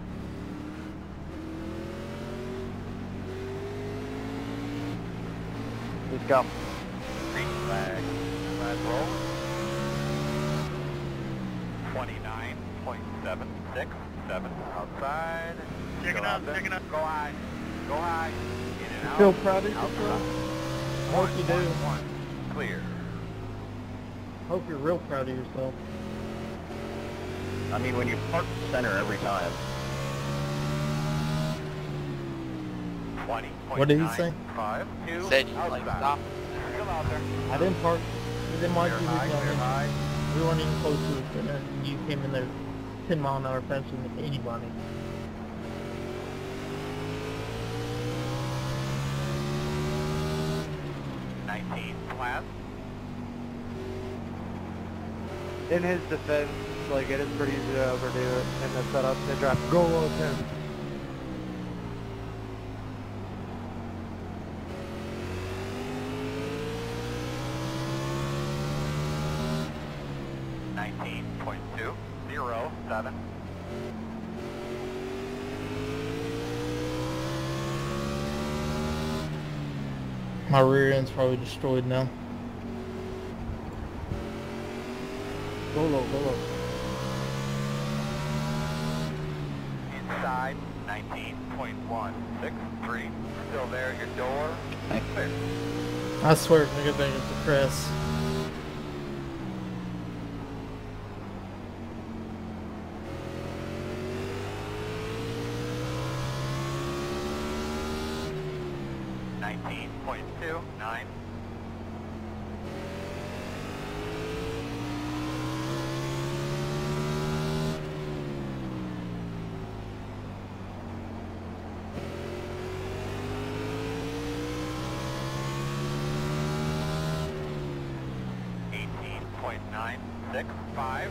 Let's go. Green flag. Flag roll. 29.767 outside. Check it Go out, out check it out. Go high. Go high. In and out. Feel proud of Out yourself? front. I you do. One, one. Clear. Hope you're real proud of yourself. I mean, when you park center every time. 20.952. What did he say? Said you like stop. Still out there. I didn't park. We didn't like Clear you high, was clear down high. We weren't even close to the center. and You came in there 10 mile an hour faster than anybody. In his defense, like, it is pretty easy to overdo it in the setup. They drop go low 10. Nineteen point two zero seven. My rear end's probably destroyed now. Go low, go low. Inside nineteen point one six three. Still there at your door. Clear. I swear if I get back at the press. Nineteen point two nine. 19.965.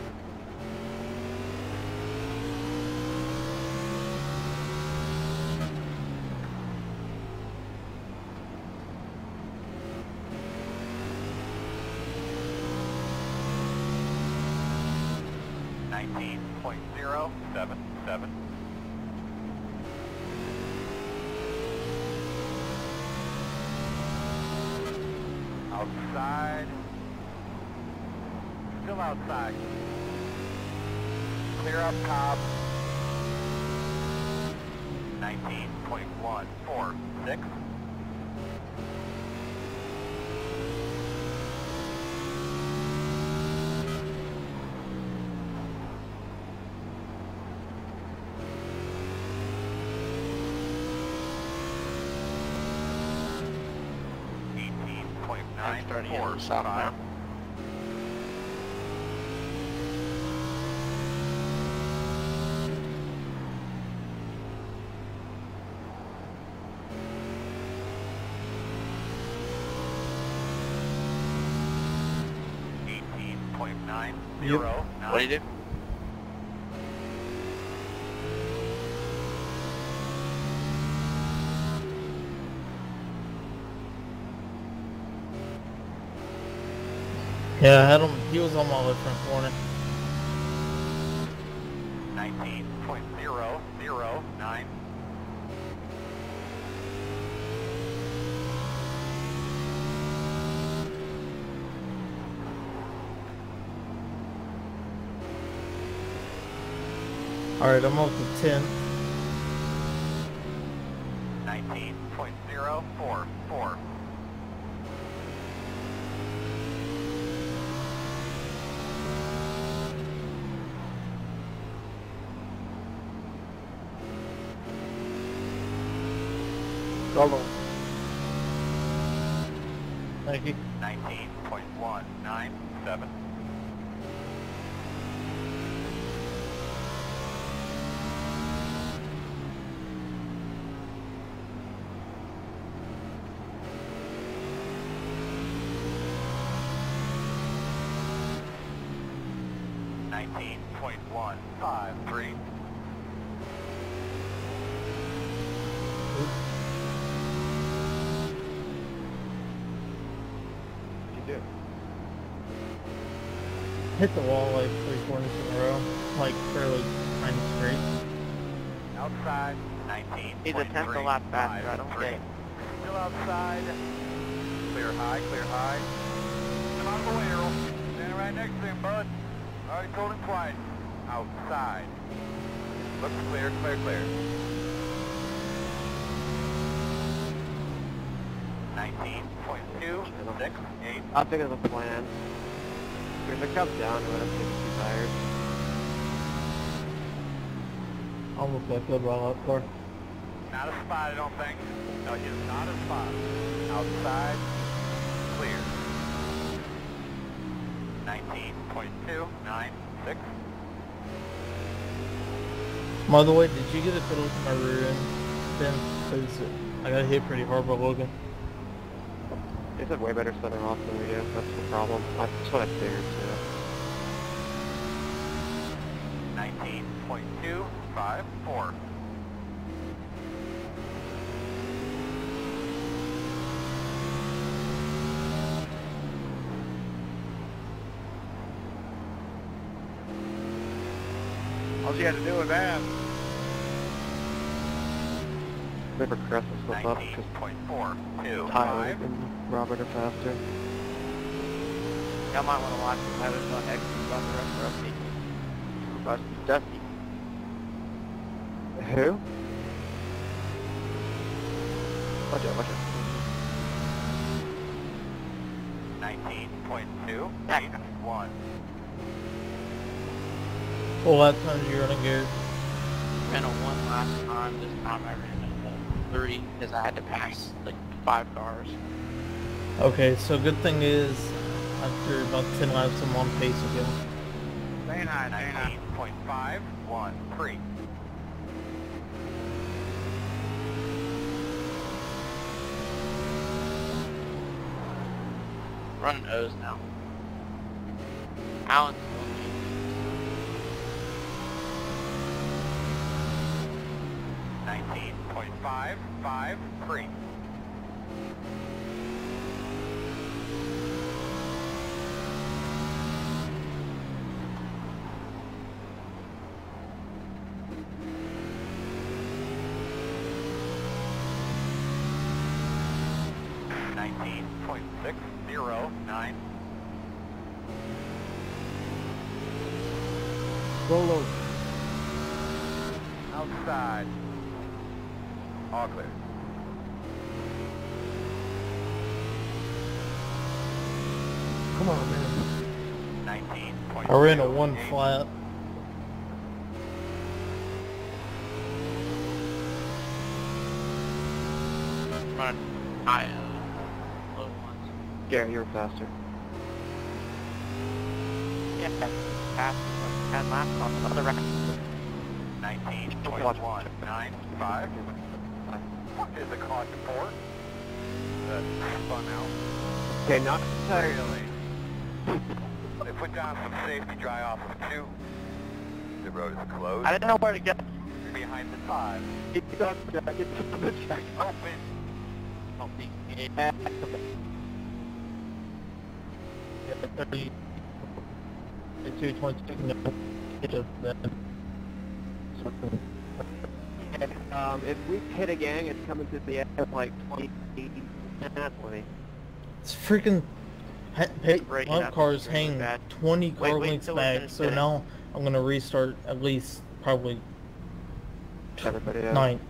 Nineteen point zero seven seven. Outside. Still outside. Clear up top. 19.146. Eighteen point nine I'm Yeah, I had him. He was on my left front corner. 19.009. Alright, I'm up to 10. Hit the wall like three corners in a row, like fairly kind of straight. Outside. Nineteen. He's a tenth a lap faster, I don't get it. Still outside. Clear high, clear high. Come out of the way, Earl. Standing right next to him, bud. Already told him twice. Outside. Looks clear, clear, clear. Nineteen point two six eight. I'll think of a plan. If it comes down to it, I'm taking two tires. Almost got good while up car. Not a spot, I don't think. No, it's not a spot. Outside, clear. Nineteen point two nine six. By the way, did you get a fiddle to my rear end? Ben, because I got hit pretty hard by Logan. They have way better setting off than we do. That's the problem. I- That's what I figured too. Nineteen point two five four. All you had to do was ask. Maybe Chris will slip up because point four two Tyler and Robert are faster. Y'all might want to watch him. I was on extras on the rest of Rusty. Rusty Dusty. Who? Watch out, watch out. 19.2, 1. Well, that time you're gonna gear. Ran a 1 last time, this time I ran a three because I had to pass, like, 5 cars. Okay, so good thing is, after about 10 laps, I'm on pace again. 99.5, 3. Running O's now. Alan. Nineteen point five five three. Roll over. Outside. All clear. Come on, man. 19. I ran a one flat. Run high. Low ones. Gary, you're faster. Yeah, faster. 10 laps on some of the records. 19.195 is the caution for. That's spun out. Okay, not really. they put down some safety dry off of two. The road is closed. I didn't know where to get. Behind the five. It's on the check. It's on the check. Open. Something. Yeah. 32, 22, no, it just then. Something. Um, if we hit a gang, it's coming to the end of like 20, 20. It's freaking. Ha- hey, breaking my up car's hanging bad. 20 car wait lengths till we back, so now I'm gonna restart at least probably Everybody ninth.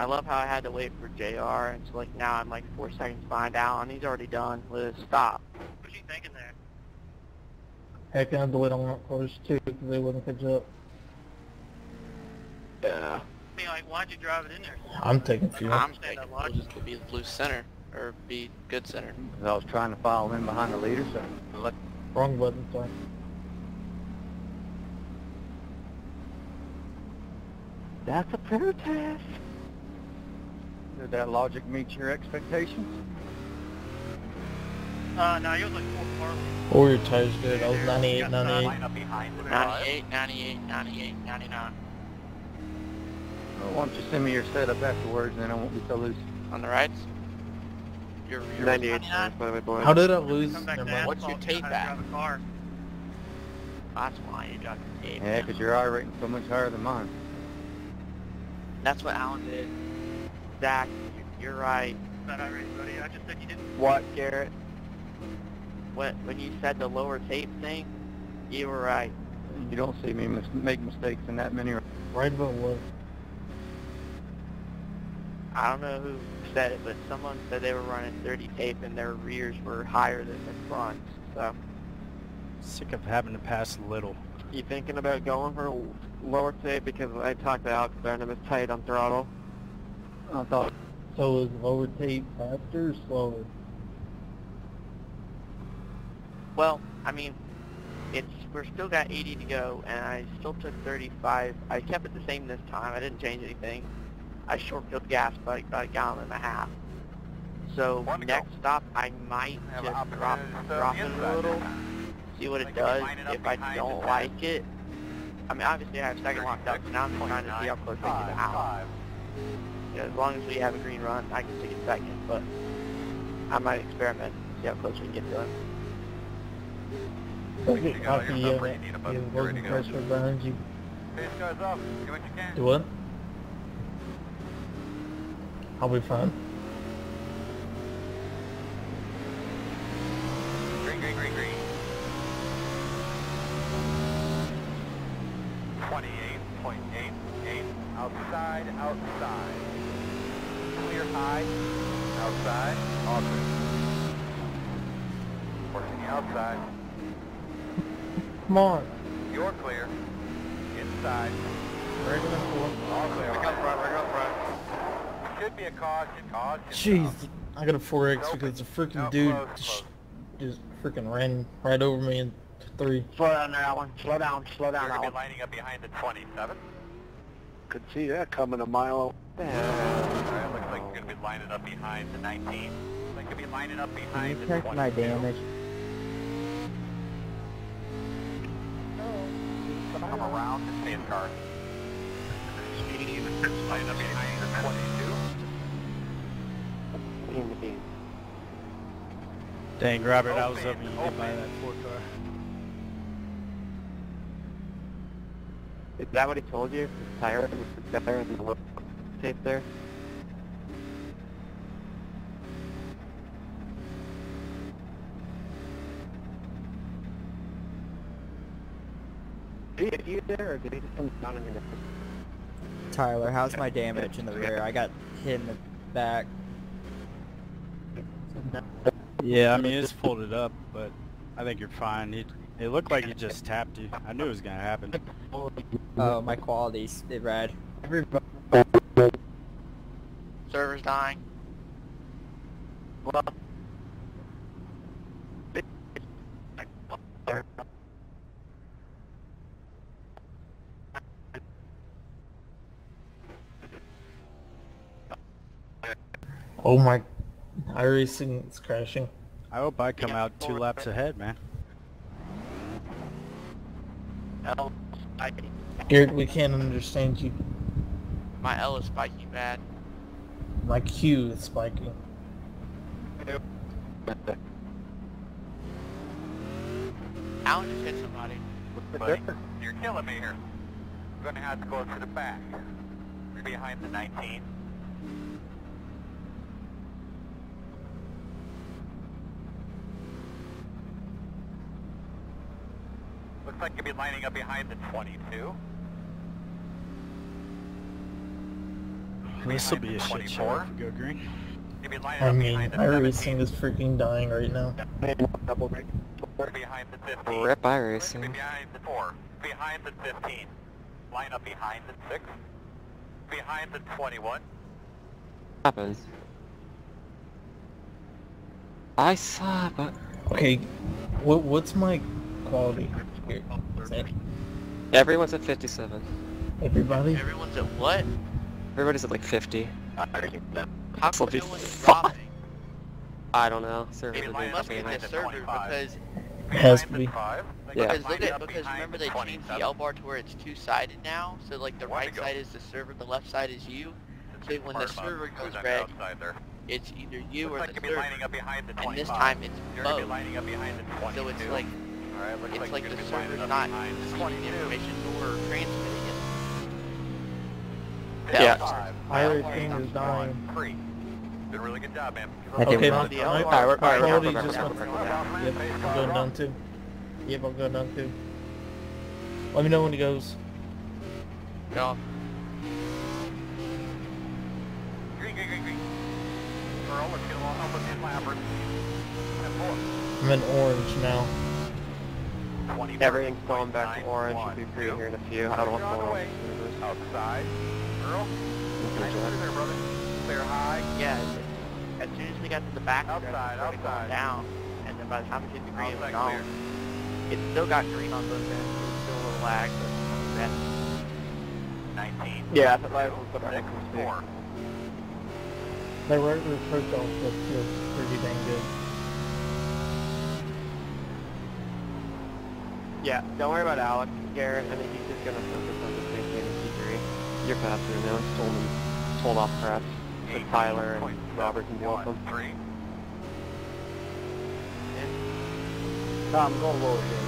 I love how I had to wait for JR, and so like now I'm like four seconds behind Alan. He's already done with his stop. What's he thinking there? Heck, I had to wait on that cars too because they wouldn't catch up. Yeah. I mean, like, why'd you drive it in there? I'm taking fuel. I'm taking it just to be the blue center, or be good center. I was trying to follow in behind the leader, so let Wrong button, sorry. That's a protest. Did that logic meet your expectations? Uh, no, he was like four car Or your tires good. I was 98, 98. Line up behind the five. 98, 98, 98, 99. Well, why don't you send me your setup afterwards, and then I won't be so loose. On the rights? You're, you're 98 by the way, boys. How did I lose? Never mind. What's your tape at? That's why you got the tape. Yeah, 'cause your iRating's so much higher than mine. That's what Alan did. Zach, you're right. That I buddy. I just said you didn't. What, Garrett? When, when you said the lower tape thing, you were right. You don't see me mis- make mistakes in that many. Right about what? I don't know who said it, but someone said they were running 30 tape and their rears were higher than the fronts. So, Sick of having to pass little. You thinking about going for lower tape because I talked to Alex Burnham is tight on throttle. I thought So is lower tape faster or slower? well, I mean, it's we're still got 80 to go, and I still took 35. I kept it the same this time. I didn't change anything. I short filled gas by about a gallon and a half. So One to go. next stop, I might Have just drop drop it a little, see what it Like, if does. it If I don't like it, I mean, obviously I have second locked up, so now I'm just trying to see how close I get to out. 5. You know, as long as we have a green run, I can take it second, but I might experiment, see how close we can get to him. Go get You got coffee, your yeah, number, that, you need a uh, you're ready working to go. pressure behind you. Pace goes up. Do what you can. Do what? I'll be fine. Green, green, green, green. 28.88. Outside, outside. Clear high. Outside. All clear. Working outside. Come on. You're clear. Inside. Regular four. All clear. Right up front, right up front. Should be a caution. Caution. Jeez, I got a 4X because the freaking No, dude close, just, just freaking ran right over me in three. Slow down there, Alan. Slow down. Slow down, You're going to Alan. be lining up behind the 27. could see that coming a mile. Alright, looks like you're going to be lining up behind the 19. Like could be lining up Can behind you the check 22. my damage? Come around the space car. Lining up behind the 22. Beam to beam. Dang, Robert, I was Open, hoping you could buy that four car. Is that what he told you? The tire was the tire and the lift tape there? Did you there or did he just come down on your neck? Tyler, how's my damage in the rear? I got hit in the back. Yeah, I mean, it's folded up, but I think you're fine. He, it looked like he just tapped you. I knew it was going to happen. Oh, my quality's it red. Everybody. Server's dying. Well, Oh my, iRacing it's crashing. I hope I come out two laps ahead, man. L, I, Garrett, we can't understand you. My L is spiking bad. My Q is spiking. Alan just hit somebody. Buddy, you're killing me here. I'm gonna have to go to the back. You're behind the 19. Looks like you'll be lining up behind the 22. This will be a shit show if we go green. You'll I mean, behind the iRacing is freaking dying right now. double break. Behind the 15. Rip iRacing. behind the 4. Behind the 15. Line up behind the 6. Behind the 21. Happens. I saw, but Okay, what what's my quality? Here, everyone's at 57. Everybody? Everyone's at what? Everybody's at like 50. How This'll come be no fun. I don't know. Server Maybe didn't line It up must be update the server 25. because It has to be. the 5. Yeah. because look at because remember they changed the 27. L bar to where it's two sided now, so like the right side is the server, the left side is you. So when the um, server goes on red, it's either you Looks or like the be server. lining up behind the 25. And this time it's You're gonna be both. lining up behind the 22. So it's like Alright, looks it's like, like the gonna be lining server's not behind the receiving information nor transmitting it. Yeah. Five. iRacing One, is dying. Three. Did a really good job, man. I did Okay, one. my, the my, L my bar. Alright, we're- alright, we're quality back, just we're went back, we're back. Yep, I'm going down too. Yep, I'm going down too. Let me know when it goes. No, Green, green, green, green. Earl, let's get along up with these lappers. I'm in orange now. Everything's going back to orange. one, Should be free here in a few. I don't know what's going on. way. with servers. Outside. Earl, nice at through there, brother. Clear high. yeah. As soon as we got to the back, Outside, it started going outside. down, and then by the time we hit the green, it was gone. clear. It still got green on both ends. It was still a little lag, but that 19. Yeah, that's what I was Six, looking for. four. The right rear profile flip feels pretty dang good. Yeah, don't worry about Alex, Garrett. I mean, he's just gonna focus on just maintaining P3. You're faster now. Just hold him, off press. With Tyler and Robert can deal with them. Three. Tom, go low here.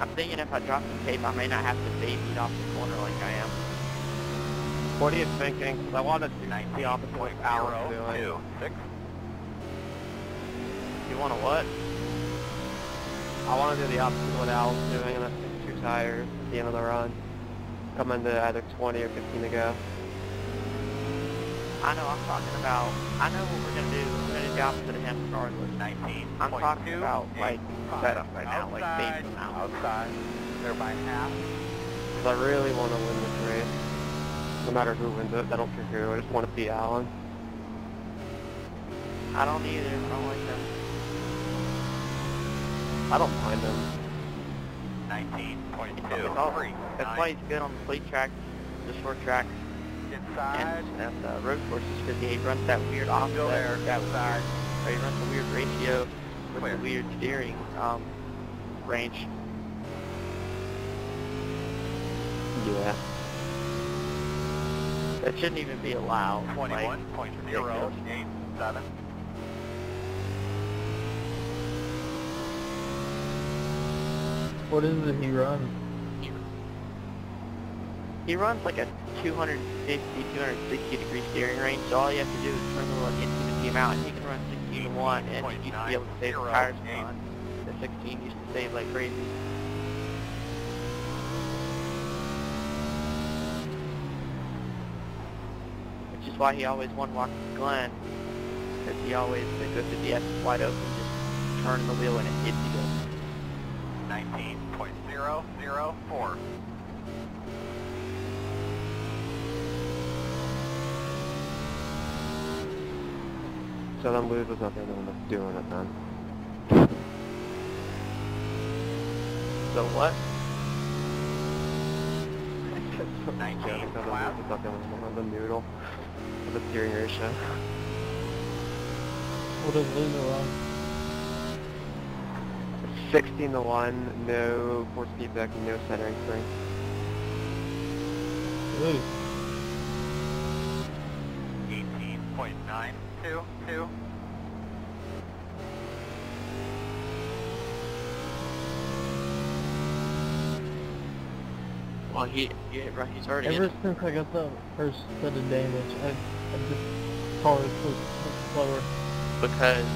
I'm thinking if I drop the tape, I may not have to fade meet off the corner like I am. What are you thinking? 'Cause I want to do the opposite of what Alex is Zero, doing. two, six. You want to what? I want to do the opposite of what Alex is doing, and that's two tires at the end of the run. Come into either 20 or 15 to go. I know I'm talking about. I know what we're gonna do. We're gonna do the opposite of him regardless. 19. I'm talking about like setup right now, like them outside. They're by half. Because I really want to win this race. No matter who wins it, I don't care who. I just want to beat Allen. I don't either. I don't like them. I don't mind them. 19.2. It's all, Three. that's nine. why he's good on the fleet track, the short track. Yeah, outside. and, and uh, road courses because he runs that weird offset. Still there, that outside. Or he runs a weird ratio with Clear. the weird steering um, range. Yeah. That shouldn't even be allowed. like, What is it he runs? He runs like a 250, 260 degree steering range, so all you have to do is turn the little instrument beam out, and he can run 16 to 1, and he used to be able to save the tires a ton. The 16 used to save like crazy. Which is why he always won Watkins Glen, because he always, the good 50S is wide open, just turn the wheel and it hits you. 19.004. So then Luz was not the only one that's doing it then. So what? Yeah, because Luz was not the only one on the noodle of the steering ratio. What does Loser run? 16 to 1, no force feedback, no centering spring. Ooh. 18.922. Well, he, yeah, right, he's already Ever in. since I got the first set of damage, I, I just car is so slower. because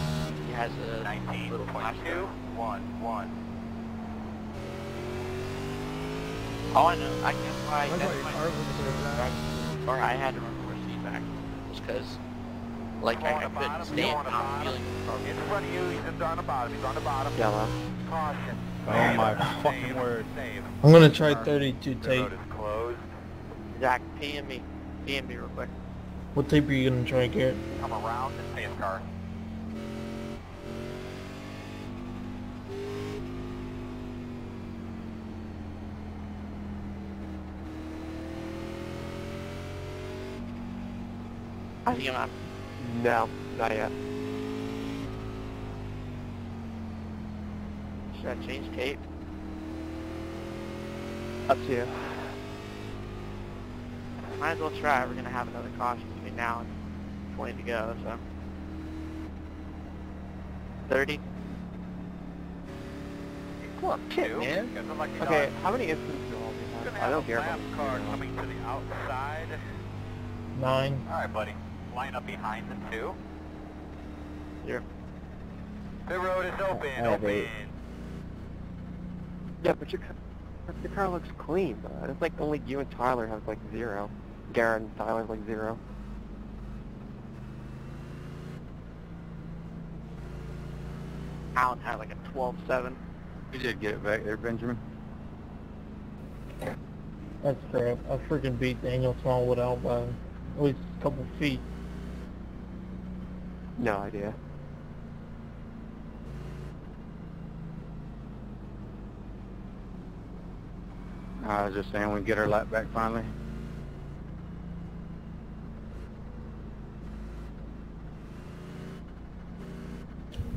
he has a little flash. 19.211. All I know, I guess why I that's why car was or I had to run force feedback, just because, like, I, on I the couldn't bottom, stand on the not bottom. feeling. In front of you, he's on the bottom. He's on the bottom. Yellow. Caution. Oh my Save, fucking word. Save. I'm gonna try 32 tape. road is. Zach, PM me, PM me real quick. What tape are you gonna try, Garrett? Come around the space car. I think I'm not. No, not yet. Should I change tape? Up to you. Might as well try. We're gonna have another caution between now and 20 to go, so. 30. Come on, Shit, man. Guess Okay, how many instances do all We're we gonna have? I don't care about car coming to the outside. Nine. All right, buddy. Line up behind the two. Here. The road is open. I open. eight. Yeah, but your car, but your car looks clean, bud. It's like only you and Tyler have like zero. Garrett and Tyler have like zero. Alan had like a 12-7. You did get it back there, Benjamin. That's crap. I freaking beat Daniel Smallwood out by at least a couple feet. No idea. I was just saying we get our lap back finally.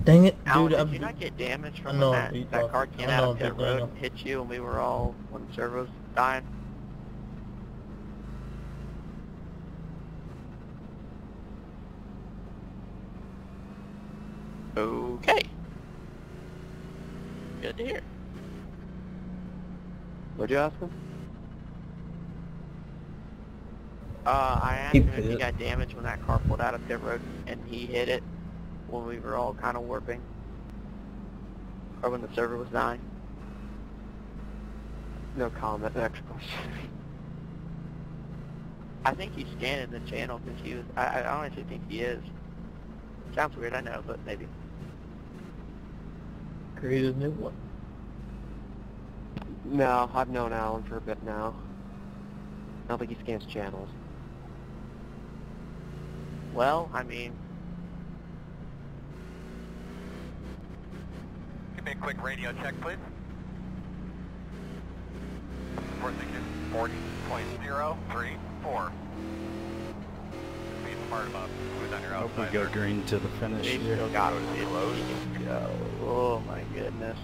Dang it, Alan, dude. did I you not get damaged from know when I that, that car I came out of pit road and hit you and we were all, when the servos dying? Okay. Good to hear. What'd you ask him? Uh, I asked He him if he got damaged when that car pulled out of pit road and he hit it when we were all kind of warping. Or when the server was dying. No comment. Next question. I think he's scanning the channel because he was, I, I honestly think he is. Sounds weird, I know, but maybe. create a new one. No, I've known Alan for a bit now. I don't think he scans channels. Well, I mean, Give me a quick radio check, please. Four six forty point zero three four. hard about who's on your Hope we go green to the finish They here. still got to be low. Go. Oh, oh my goodness.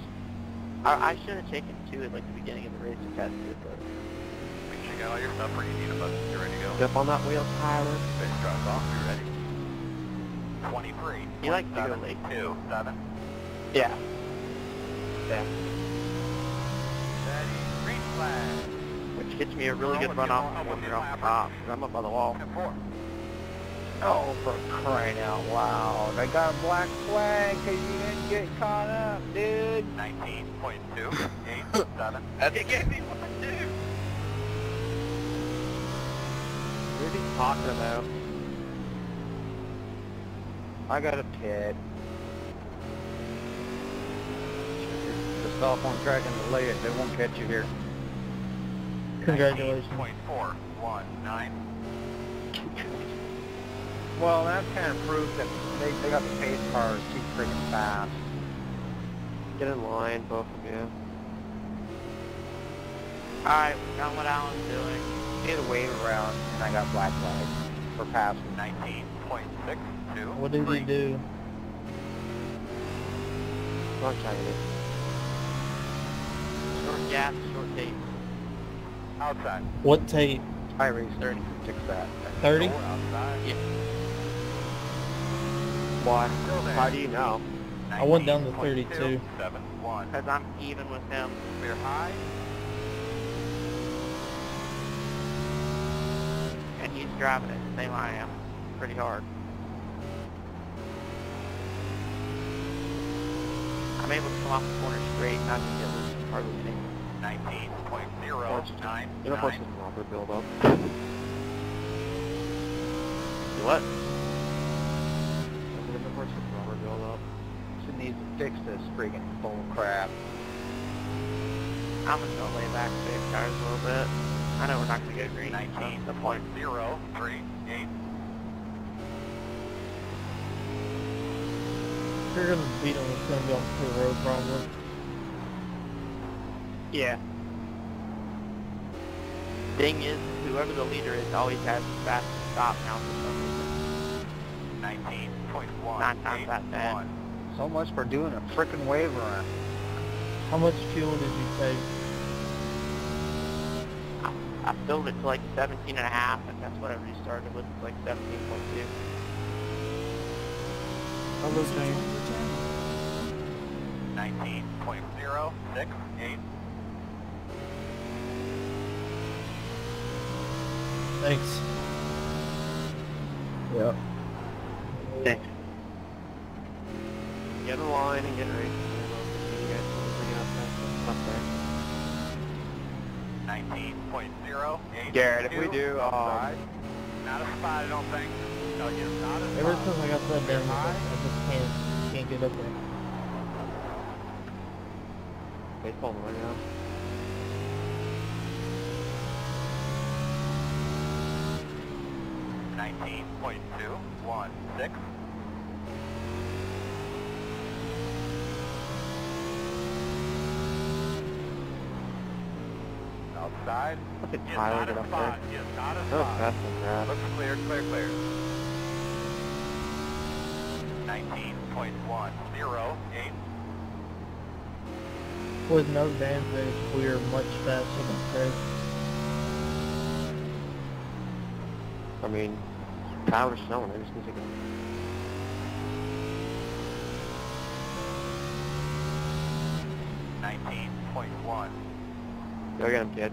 I, I should have taken two at like the beginning of the race to test it, but Make sure you got all your stuff where you need a bus. you're ready to go. Step on that wheel, Tyler. Finish truck off, you ready? 23. You like to go late. 2, 7. Yeah. Yeah. Steady. Green flag. which gets me a really good if run off don't when you're off the lap top, 'cause I'm up by the wall. And 4. Oh, for crying out loud. I got a black flag because you didn't get caught up, dude. 19.2. 8, 7. It gave me one, dude. What are you talking about? I got a pit. Just stop on track and delay it. They won't catch you here. Congratulations. 19.419. Well, that kind of proves that they, they got the pace cars too freaking fast. Get in line, both of you. Alright, we found what Alan's doing. Did a wave around and I got black flag for passing. 19.623. What did he do? Wrong Chinese. Short gas, short tape. Outside. What tape? I raced 30. Fix that. 30? Outside. Yeah. Why? How do you know? I went down to 19.271. 32. Because I'm even with him. Clear high. And he's driving it the same I am. Pretty hard. I'm able to come off the corner straight, not to get loose hardly any. 19.099. You know, force this rubber build up. What? I'm gonna force rubber build up. She needs to fix this freaking bull crap. I'm just gonna lay back save tires a little bit. I know we're not gonna go green. so that's the point. 19.038. If you're gonna beat him, it's gonna be on the road probably. Yeah. Thing is, whoever the leader is always has the fastest stop now for some reason. 19.181. Nine times out of ten. So much for doing a freaking wave run. How much fuel did you take? I filled it to like 17 and a half, and that's whatever you started with, it's like 17.2. Hello, User James. joined 19.068. Thanks. Yep. Thanks. Get in line and get ready. You guys want to bring it up there? Up there. 19.082. Garrett, if we do, um. Not a spot, I don't think. No, yes, not a Ever spot. since I got that Clear damn, high. I just can't can't get up there. Baseball right now. Nineteen point two one six. Outside. Look at Yes, Tyler not get a up spot. there. Yes, not a oh, That was spot. fast and fast. Looks clear, clear, clear. Nineteen point one zero eight. With no advantage, we are much faster than Chris. I mean, Tyler's snowing. I just need to go. Nineteen point one. Go get him, kid.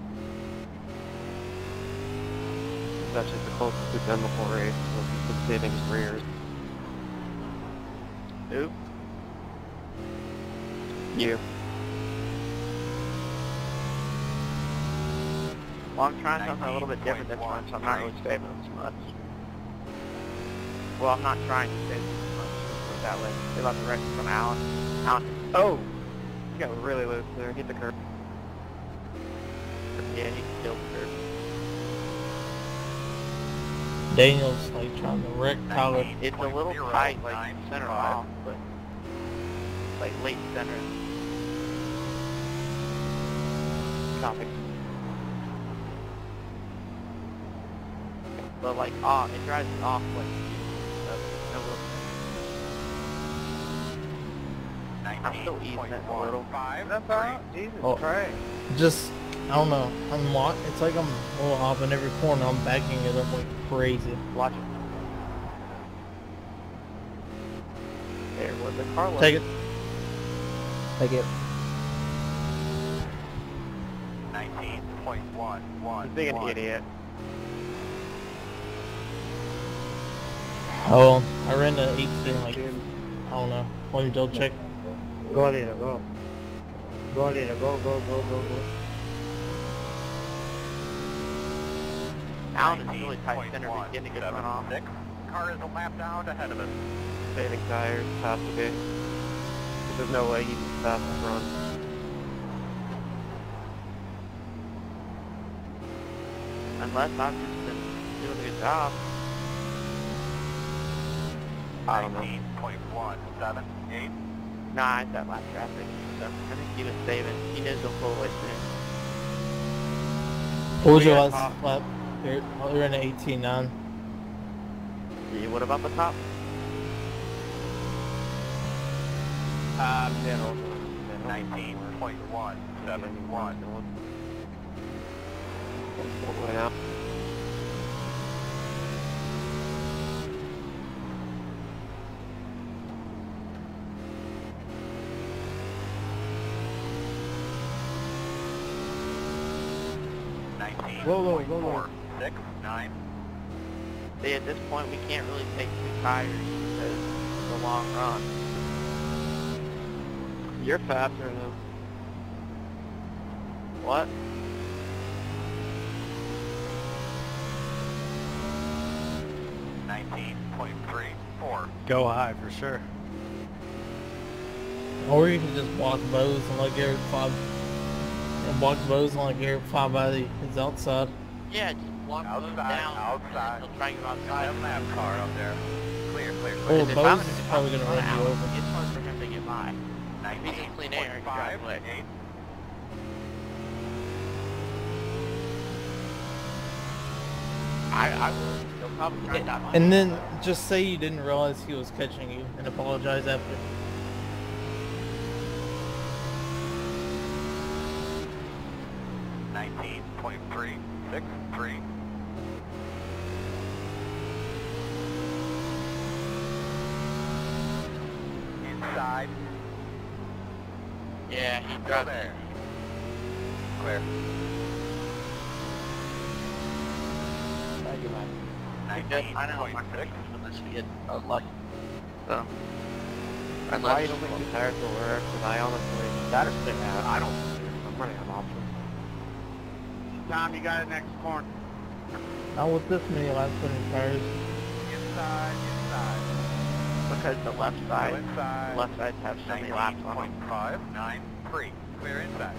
That's just the closest we've been before race, so he's been saving his rears. Who? You. Well, I'm trying something a little bit different this one, so I'm not really saving them as much. Well, I'm not trying to save them as much. Put that way. They left the wreck from Alan. Alan, Oh! You got really loose there. Hit the curb. Yeah, he killed her. Daniel's like trying to wreck Tyler. It's a little tight, like center off, but like late center. Copy. but like off, it drives it off like so, no I'm still easing it a little. That's all? Jesus Oh. Christ. Just, I don't know. I'm wa- It's like I'm well, off in every corner. I'm backing it up like crazy. Watch it. There was the car. Take it. Take it. 19.111. He's being an idiot. Oh, I ran the 8 thing like, I don't know. Let me double check. Go, Alina, go. Go, Alina, go, go, go, go, go. Alan is really tight center, but getting a good run off. 19.176. Car is a lap down ahead of us. Saving tires, has to be. There's no way he's fast to run. Unless I've just been doing a good job. I don't know. 19.178. Nah, it's that lap traffic. So I think he was saving. He knows he'll pull away soon. What was your last top. lap? You're, oh, you're in an 18 9. Yeah, what about the top? Uh, man, 19.171. Way out. Go low, go low. 19.469. See, at this point, we can't really take two tires because it's a long run. You're faster than him. What? Nineteen point three four. Go high for sure. Or you can just block Bose and let Garrett five. And block Bose and let Garrett five by the, his outside. Yeah, just walk those Outside, down. outside. He'll try to go Got outside. a lap car up there. Clear, clear, Oh, clear. If Bose I'm- is probably gonna run you over. It's hard for him to get by. If he's in clean air, he drives away. I, I would. He'll probably try that one. And then just say you didn't realize he was catching you and apologize after. Nineteen point three six three. Inside. Yeah, he Go drives there. Clear. Because I know my 19.6. predictions unless we get unlucky. So. Why Unless you don't think two tires will work? Because I honestly, that or stick out. I don't. I'm running out of options. Tom, you got it next corner. Not with this many laps on your tires. Inside, inside. because the left side, inside. the left sides have so many laps on them. 19.593. Clear inside.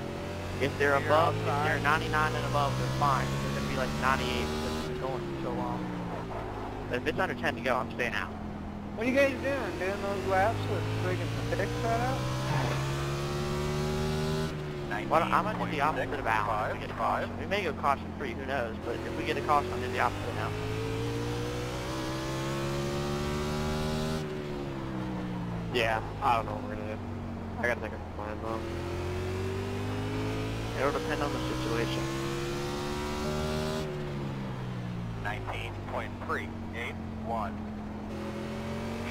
If they're Clear above, if they're 99 and above, they're fine. They're gonna be like 98 because it's been going for so long. But if it's under 10 to go, I'm staying out. What are you guys doing? Doing those laps with friggin' fix that out? Well, I'm gonna do the opposite of. If we get a caution, we may go caution free, who knows? But if we get a caution, I'll do the opposite now. Yeah, I don't know what we're gonna do. I gotta think of plan though. It'll depend on the situation. 19.381.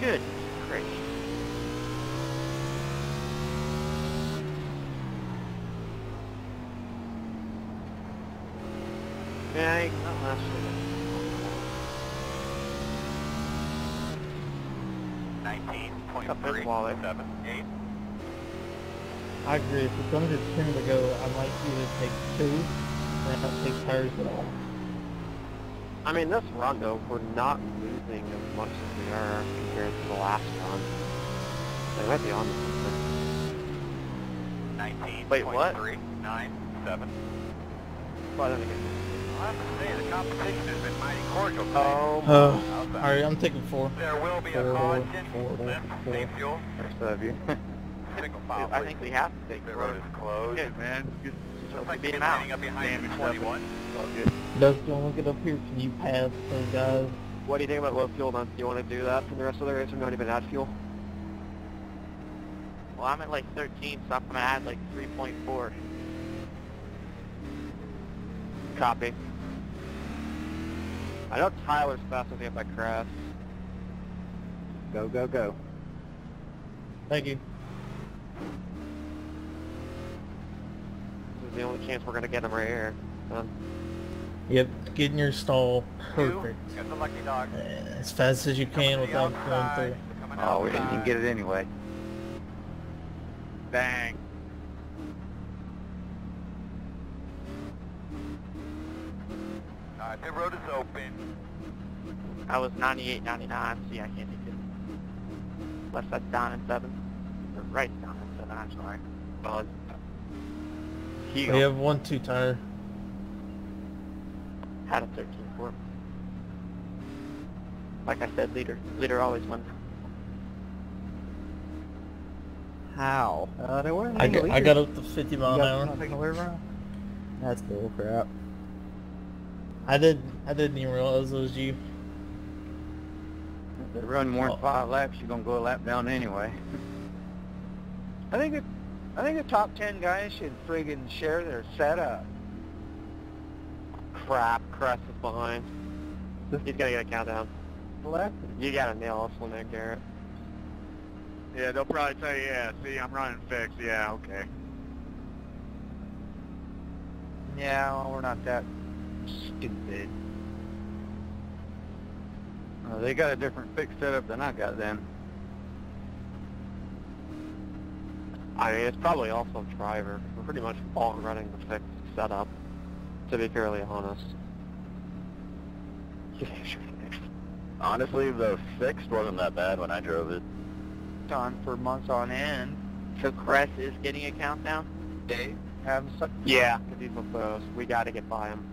Good gracious. Yeah, not last year. 19.378. I agree. If it's under 10 to go, I might either take two and not take tires at all. I mean, this run though, we're not losing as much as we are compared to the last run. They might be on to something. Wait, what? 19.397. But then again, I have to say, the competition has been mighty cordial today. oh, Outside. alright, I'm taking four. There will be a Four, caution four, since four. safe fuel. first of you. single file, I think we have to take The the road road. is closed. Good, man. Good. So Looks like being being out. up behind Damage 21. It's all good. Dustin, look it up here. Can you pass those guys? What do you think about low fuel then? Do you want to do that for the rest of the race or not even add fuel? Well, I'm at like 13, so I'm gonna add like 3.4. Copy. I know Tyler's fast with you if I crash. Go, go, go. Thank you. This is the only chance we're gonna get him right here. Um, Yep, get in your stall. Perfect. Two. Got the lucky dog. Uh, As fast as you can Coming to the without going through. Oh, we didn't even get it anyway. Bang. Alright, the road is open. I was 98, 99. See, I can't take it. Unless that's down in seven. Or right down in seven. I'm sorry. well, We heel. have one two tire. Had a 13 for. Like I said, leader. Leader always wins. How? Uh, there weren't I any got, I leaders. got up to 50 mile You an got hour. nothing to worry about? That's bull crap. I didn't. I didn't even realize it was you. If they run more Oh. than five laps, you're gonna go a lap down anyway. I think it, I think the top ten guys should friggin' share their setup. Crap, Crest is behind. He's gotta get a countdown. Left. You gotta nail this one there, Garrett. Yeah, they'll probably tell you, yeah, see, I'm running fixed. Yeah, okay. Yeah, well, we're not that stupid. Uh, they got a different fix setup than I got then. I mean, it's probably also driver. We're pretty much all running the fixed setup, to be fairly honest. Honestly, the fixed wasn't that bad when I drove it. On for months on end. So Crest is getting a countdown? Dave, have some. Yeah, because he's with those. We gotta get by him.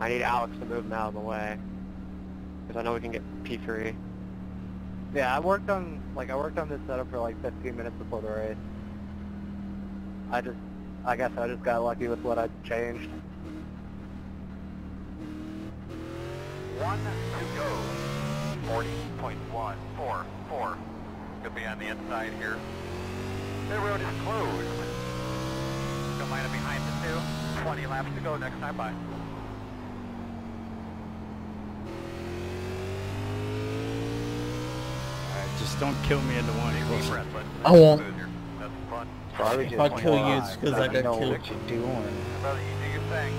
I need Alex to move him out of the way. Because I know we can get P3. Yeah, I worked on like I worked on this setup for like 15 minutes before the race. I just, I guess I just got lucky with what I changed. One to go. 40.144. Could be on the inside here. The road is closed. Go line up behind the two. 20 laps to go next time by. Just don't kill me in the one. Close. breath, I won't. Smooth here. That's fun. Probably If just I kill you, why. it's 'cause I got know killed. what you're doing. Brother, you do your thing.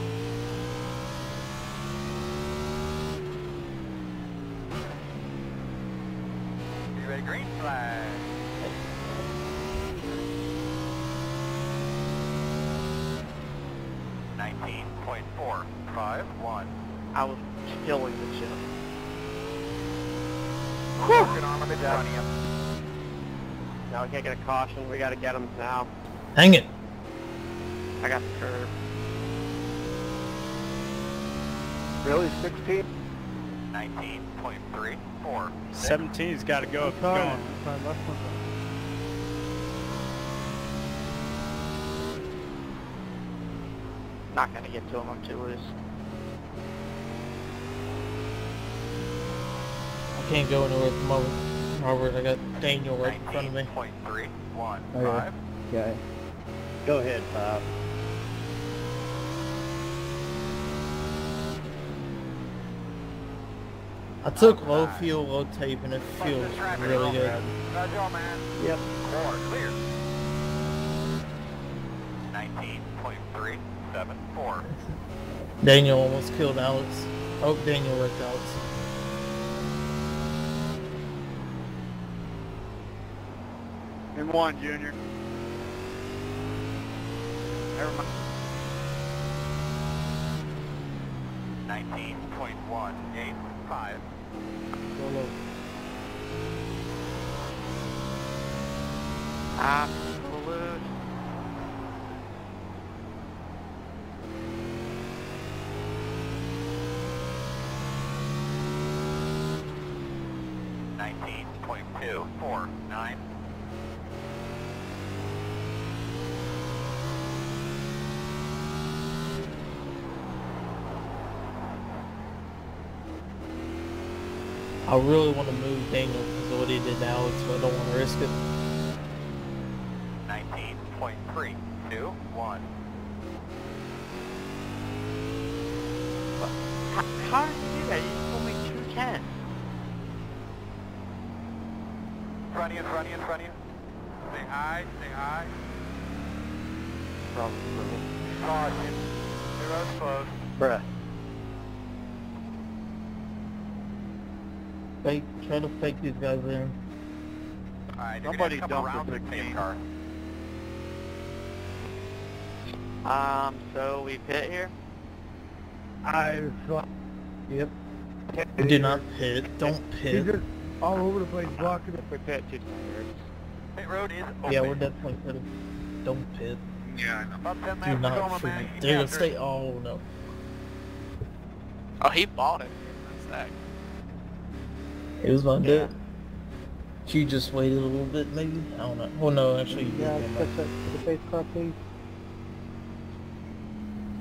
You ready? Green flag. Nineteen point four five one. I was killing the ship. Broken arm of the front of you. Now we can't get a caution. We gotta get him now. Hang it. I got the curve. Really, 16? Nineteen point three four. 17's got to go if it's going. Not gonna get to him. I'm too loose. I can't go anywhere at the moment. Robert, I got Daniel right in front of me. Nineteen point three one Okay. five. Okay. Go ahead, Bob. I took low fuel, low tape, and it feels really good. Roger, man. Yep. Four, clear. Nineteen point three seven four. Daniel almost killed Alex. Oh, Daniel wrecked Alex. In one, Junior. Never mind. Nineteen point one eight five. Go low. Absolute. Nineteen point two four nine. I really want to move Daniel because of what he did to Alex, but I don't want to risk it. 19.3, 2, 1. How, did you do that? You just told me 210. Front of you, front of you, front of you. Stay high, stay high. Probably. Caution. Zero's close. Bruh. Fake, try to fake these guys in. Alright, you're Somebody gonna have to come dumped around the the same car. Um, so we pit here? I. Yep. Do not pit. Don't pit. all over the place blocking it. We pit two tires. Pit road is open. Yeah, we're definitely pitting. Don't pit. Yeah, I know. About 10 Do laps not go, my man. freaking. Keep They're gonna after stay. Oh no. Oh, he bought it. That's that. It was my Yeah. dad. She just waited a little bit, maybe. I don't know. Well, no, actually. you Yeah, did, catch that to the face car, please.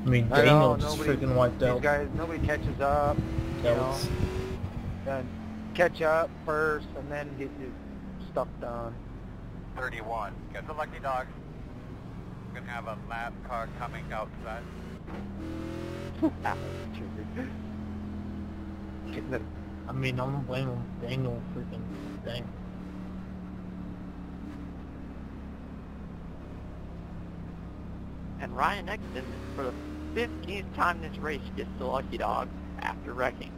I mean, I know, Daniel just nobody- freaking wiped out. guys, nobody catches up. That you know. was. And catch up first, and then get your stuff done. 31. Get the lucky dog. We're gonna have a lap car coming outside. I mean, I'm gonna blame him. Daniel freaking dang. And Ryan Exton, for the 15th time this race, gets the lucky dog after wrecking.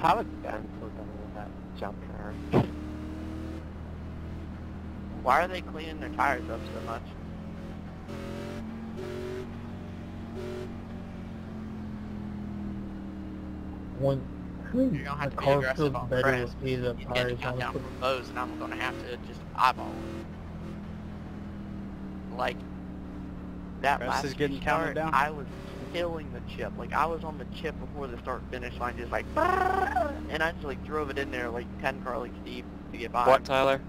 How has Ben so done with that jump car? Why are they cleaning their tires up so much? When I mean, You're gonna have the to be car aggressive feels on better Chris. with heated up He's tires. getting countdown honestly. from Bose, and I'm gonna have to just eyeball him. Like that Chris last is getting counted down? I was killing the chip. Like I was on the chip before the start finish line, just like, and I just like drove it in there like 10 car lengths deep to get by. What. Tyler?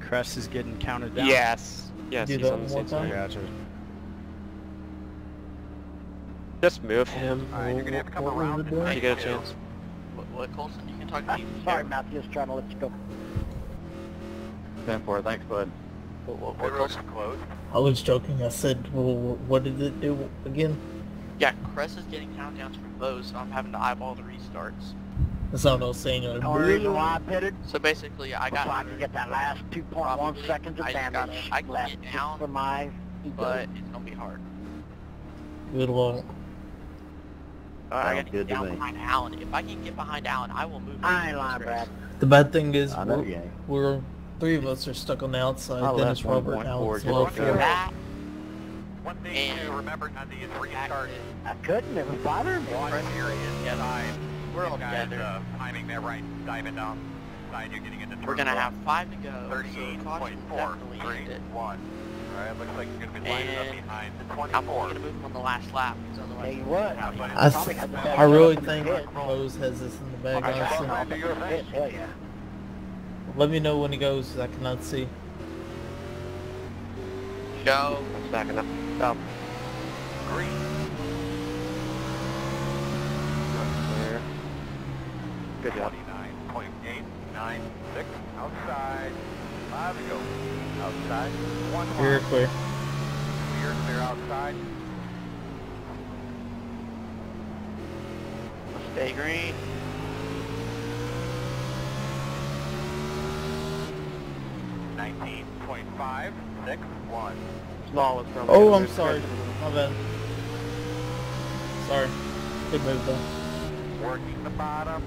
Crest is getting counted down. Yes. Yes, Do he's on the one same more side. time? Gotcha. Just move him. Alright, you're gonna have to come around it the doing? If you get a chance. What, what Colson? You can talk Ah, to me. Sorry, Matthew, just trying to let you go. 10-4, thanks, bud. What, what, what road's Colson? closed. I was joking. I said, well, what did it do again? Yeah, Cress is getting countdowns from Bose, so I'm having to eyeball the restarts. That's not what I was saying. The only reason why I pitted So basically, I got so I can get that last 2.1 seconds of I just gotta- damage I can left get down, for my ego. but it's gonna be hard. Good luck. Uh, I Sounds gotta get down me. behind Allen. If I can get behind Allen, I will move. I into ain't this lying. Brad. The bad thing is, we're, we're three of us are stuck on the outside. I Dennis, left Robert, and 1.4 Alex. just Well, to For go. that, One thing And- to remember on these restarts. I couldn't. It was bothering me. One serious Yeah, side. we're all guys, together. uh, timing there right, diving down. Side, you're getting into We're gonna one. have five to go. So 38.4, caution definitely 3, ended. 1. Alright, looks like you're gonna be lining up behind the I'm only gonna move him on the last lap, because you what. I, Probably had the best I really shot in the think pit. Bose has this in the bag. Honestly. well, do your thing. Hell yeah. Let me know when he goes, I cannot see. Go. It's backing up. Stop. Green. Good job. 29.896. Outside. Five to go. Outside. One Clear, wide. clear. Clear, clear outside. Stay green. Nineteen point five six one. Small from Oh, I'm sorry. My bad. Sorry. Good move though. Working the bottom.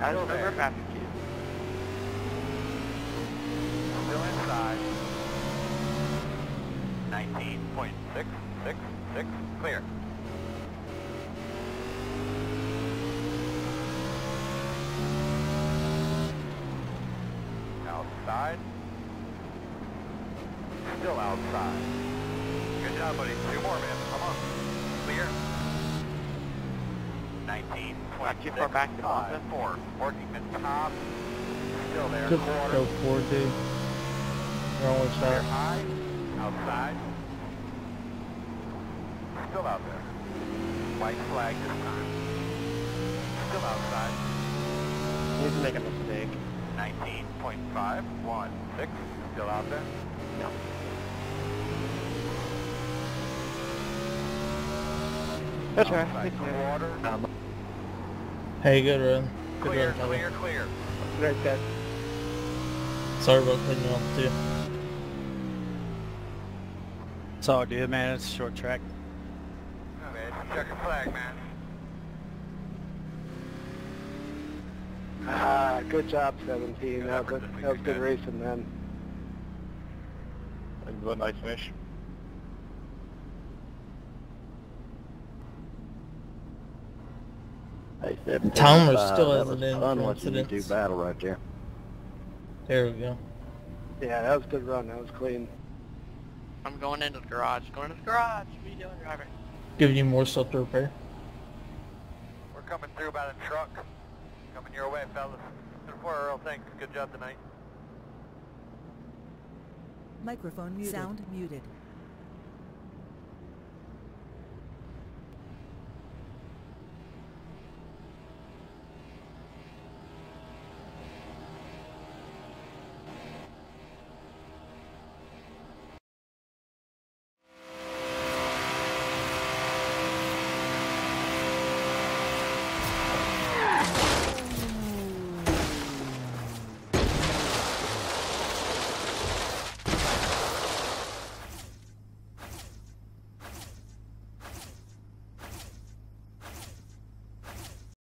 I don't remember if 19.666, clear. Outside. Still outside. Good job, buddy. Two more, man. Come on. Clear. 19, 26, far back to five, four. Working the top. Still there. Just go forward, dude. They're always there. Outside. Still out there. White flag this time. Still outside. He's making a mistake. 19.516. Still out there. No. That's right. Outside. Um, Hey, good run. Good Clear, run, Tyler. clear, clear. right there. Sorry about cutting you off too. It's all good, man. It's a short track. Okay, check your flag, man. Ah, good job, 17. That was, good, that was good racing, man. That was a nice finish. Hey, 17, Timer uh, still that hasn't was in fun for watching you incidents. do battle right there. There we go. Yeah, that was a good run. That was clean. I'm going into the garage. Going to the garage. What are you doing, driver? Giving you more stuff to repair. We're coming through by the truck. Coming your way, fellas. Before Earl, thanks. Good job tonight. Microphone muted. Sound muted.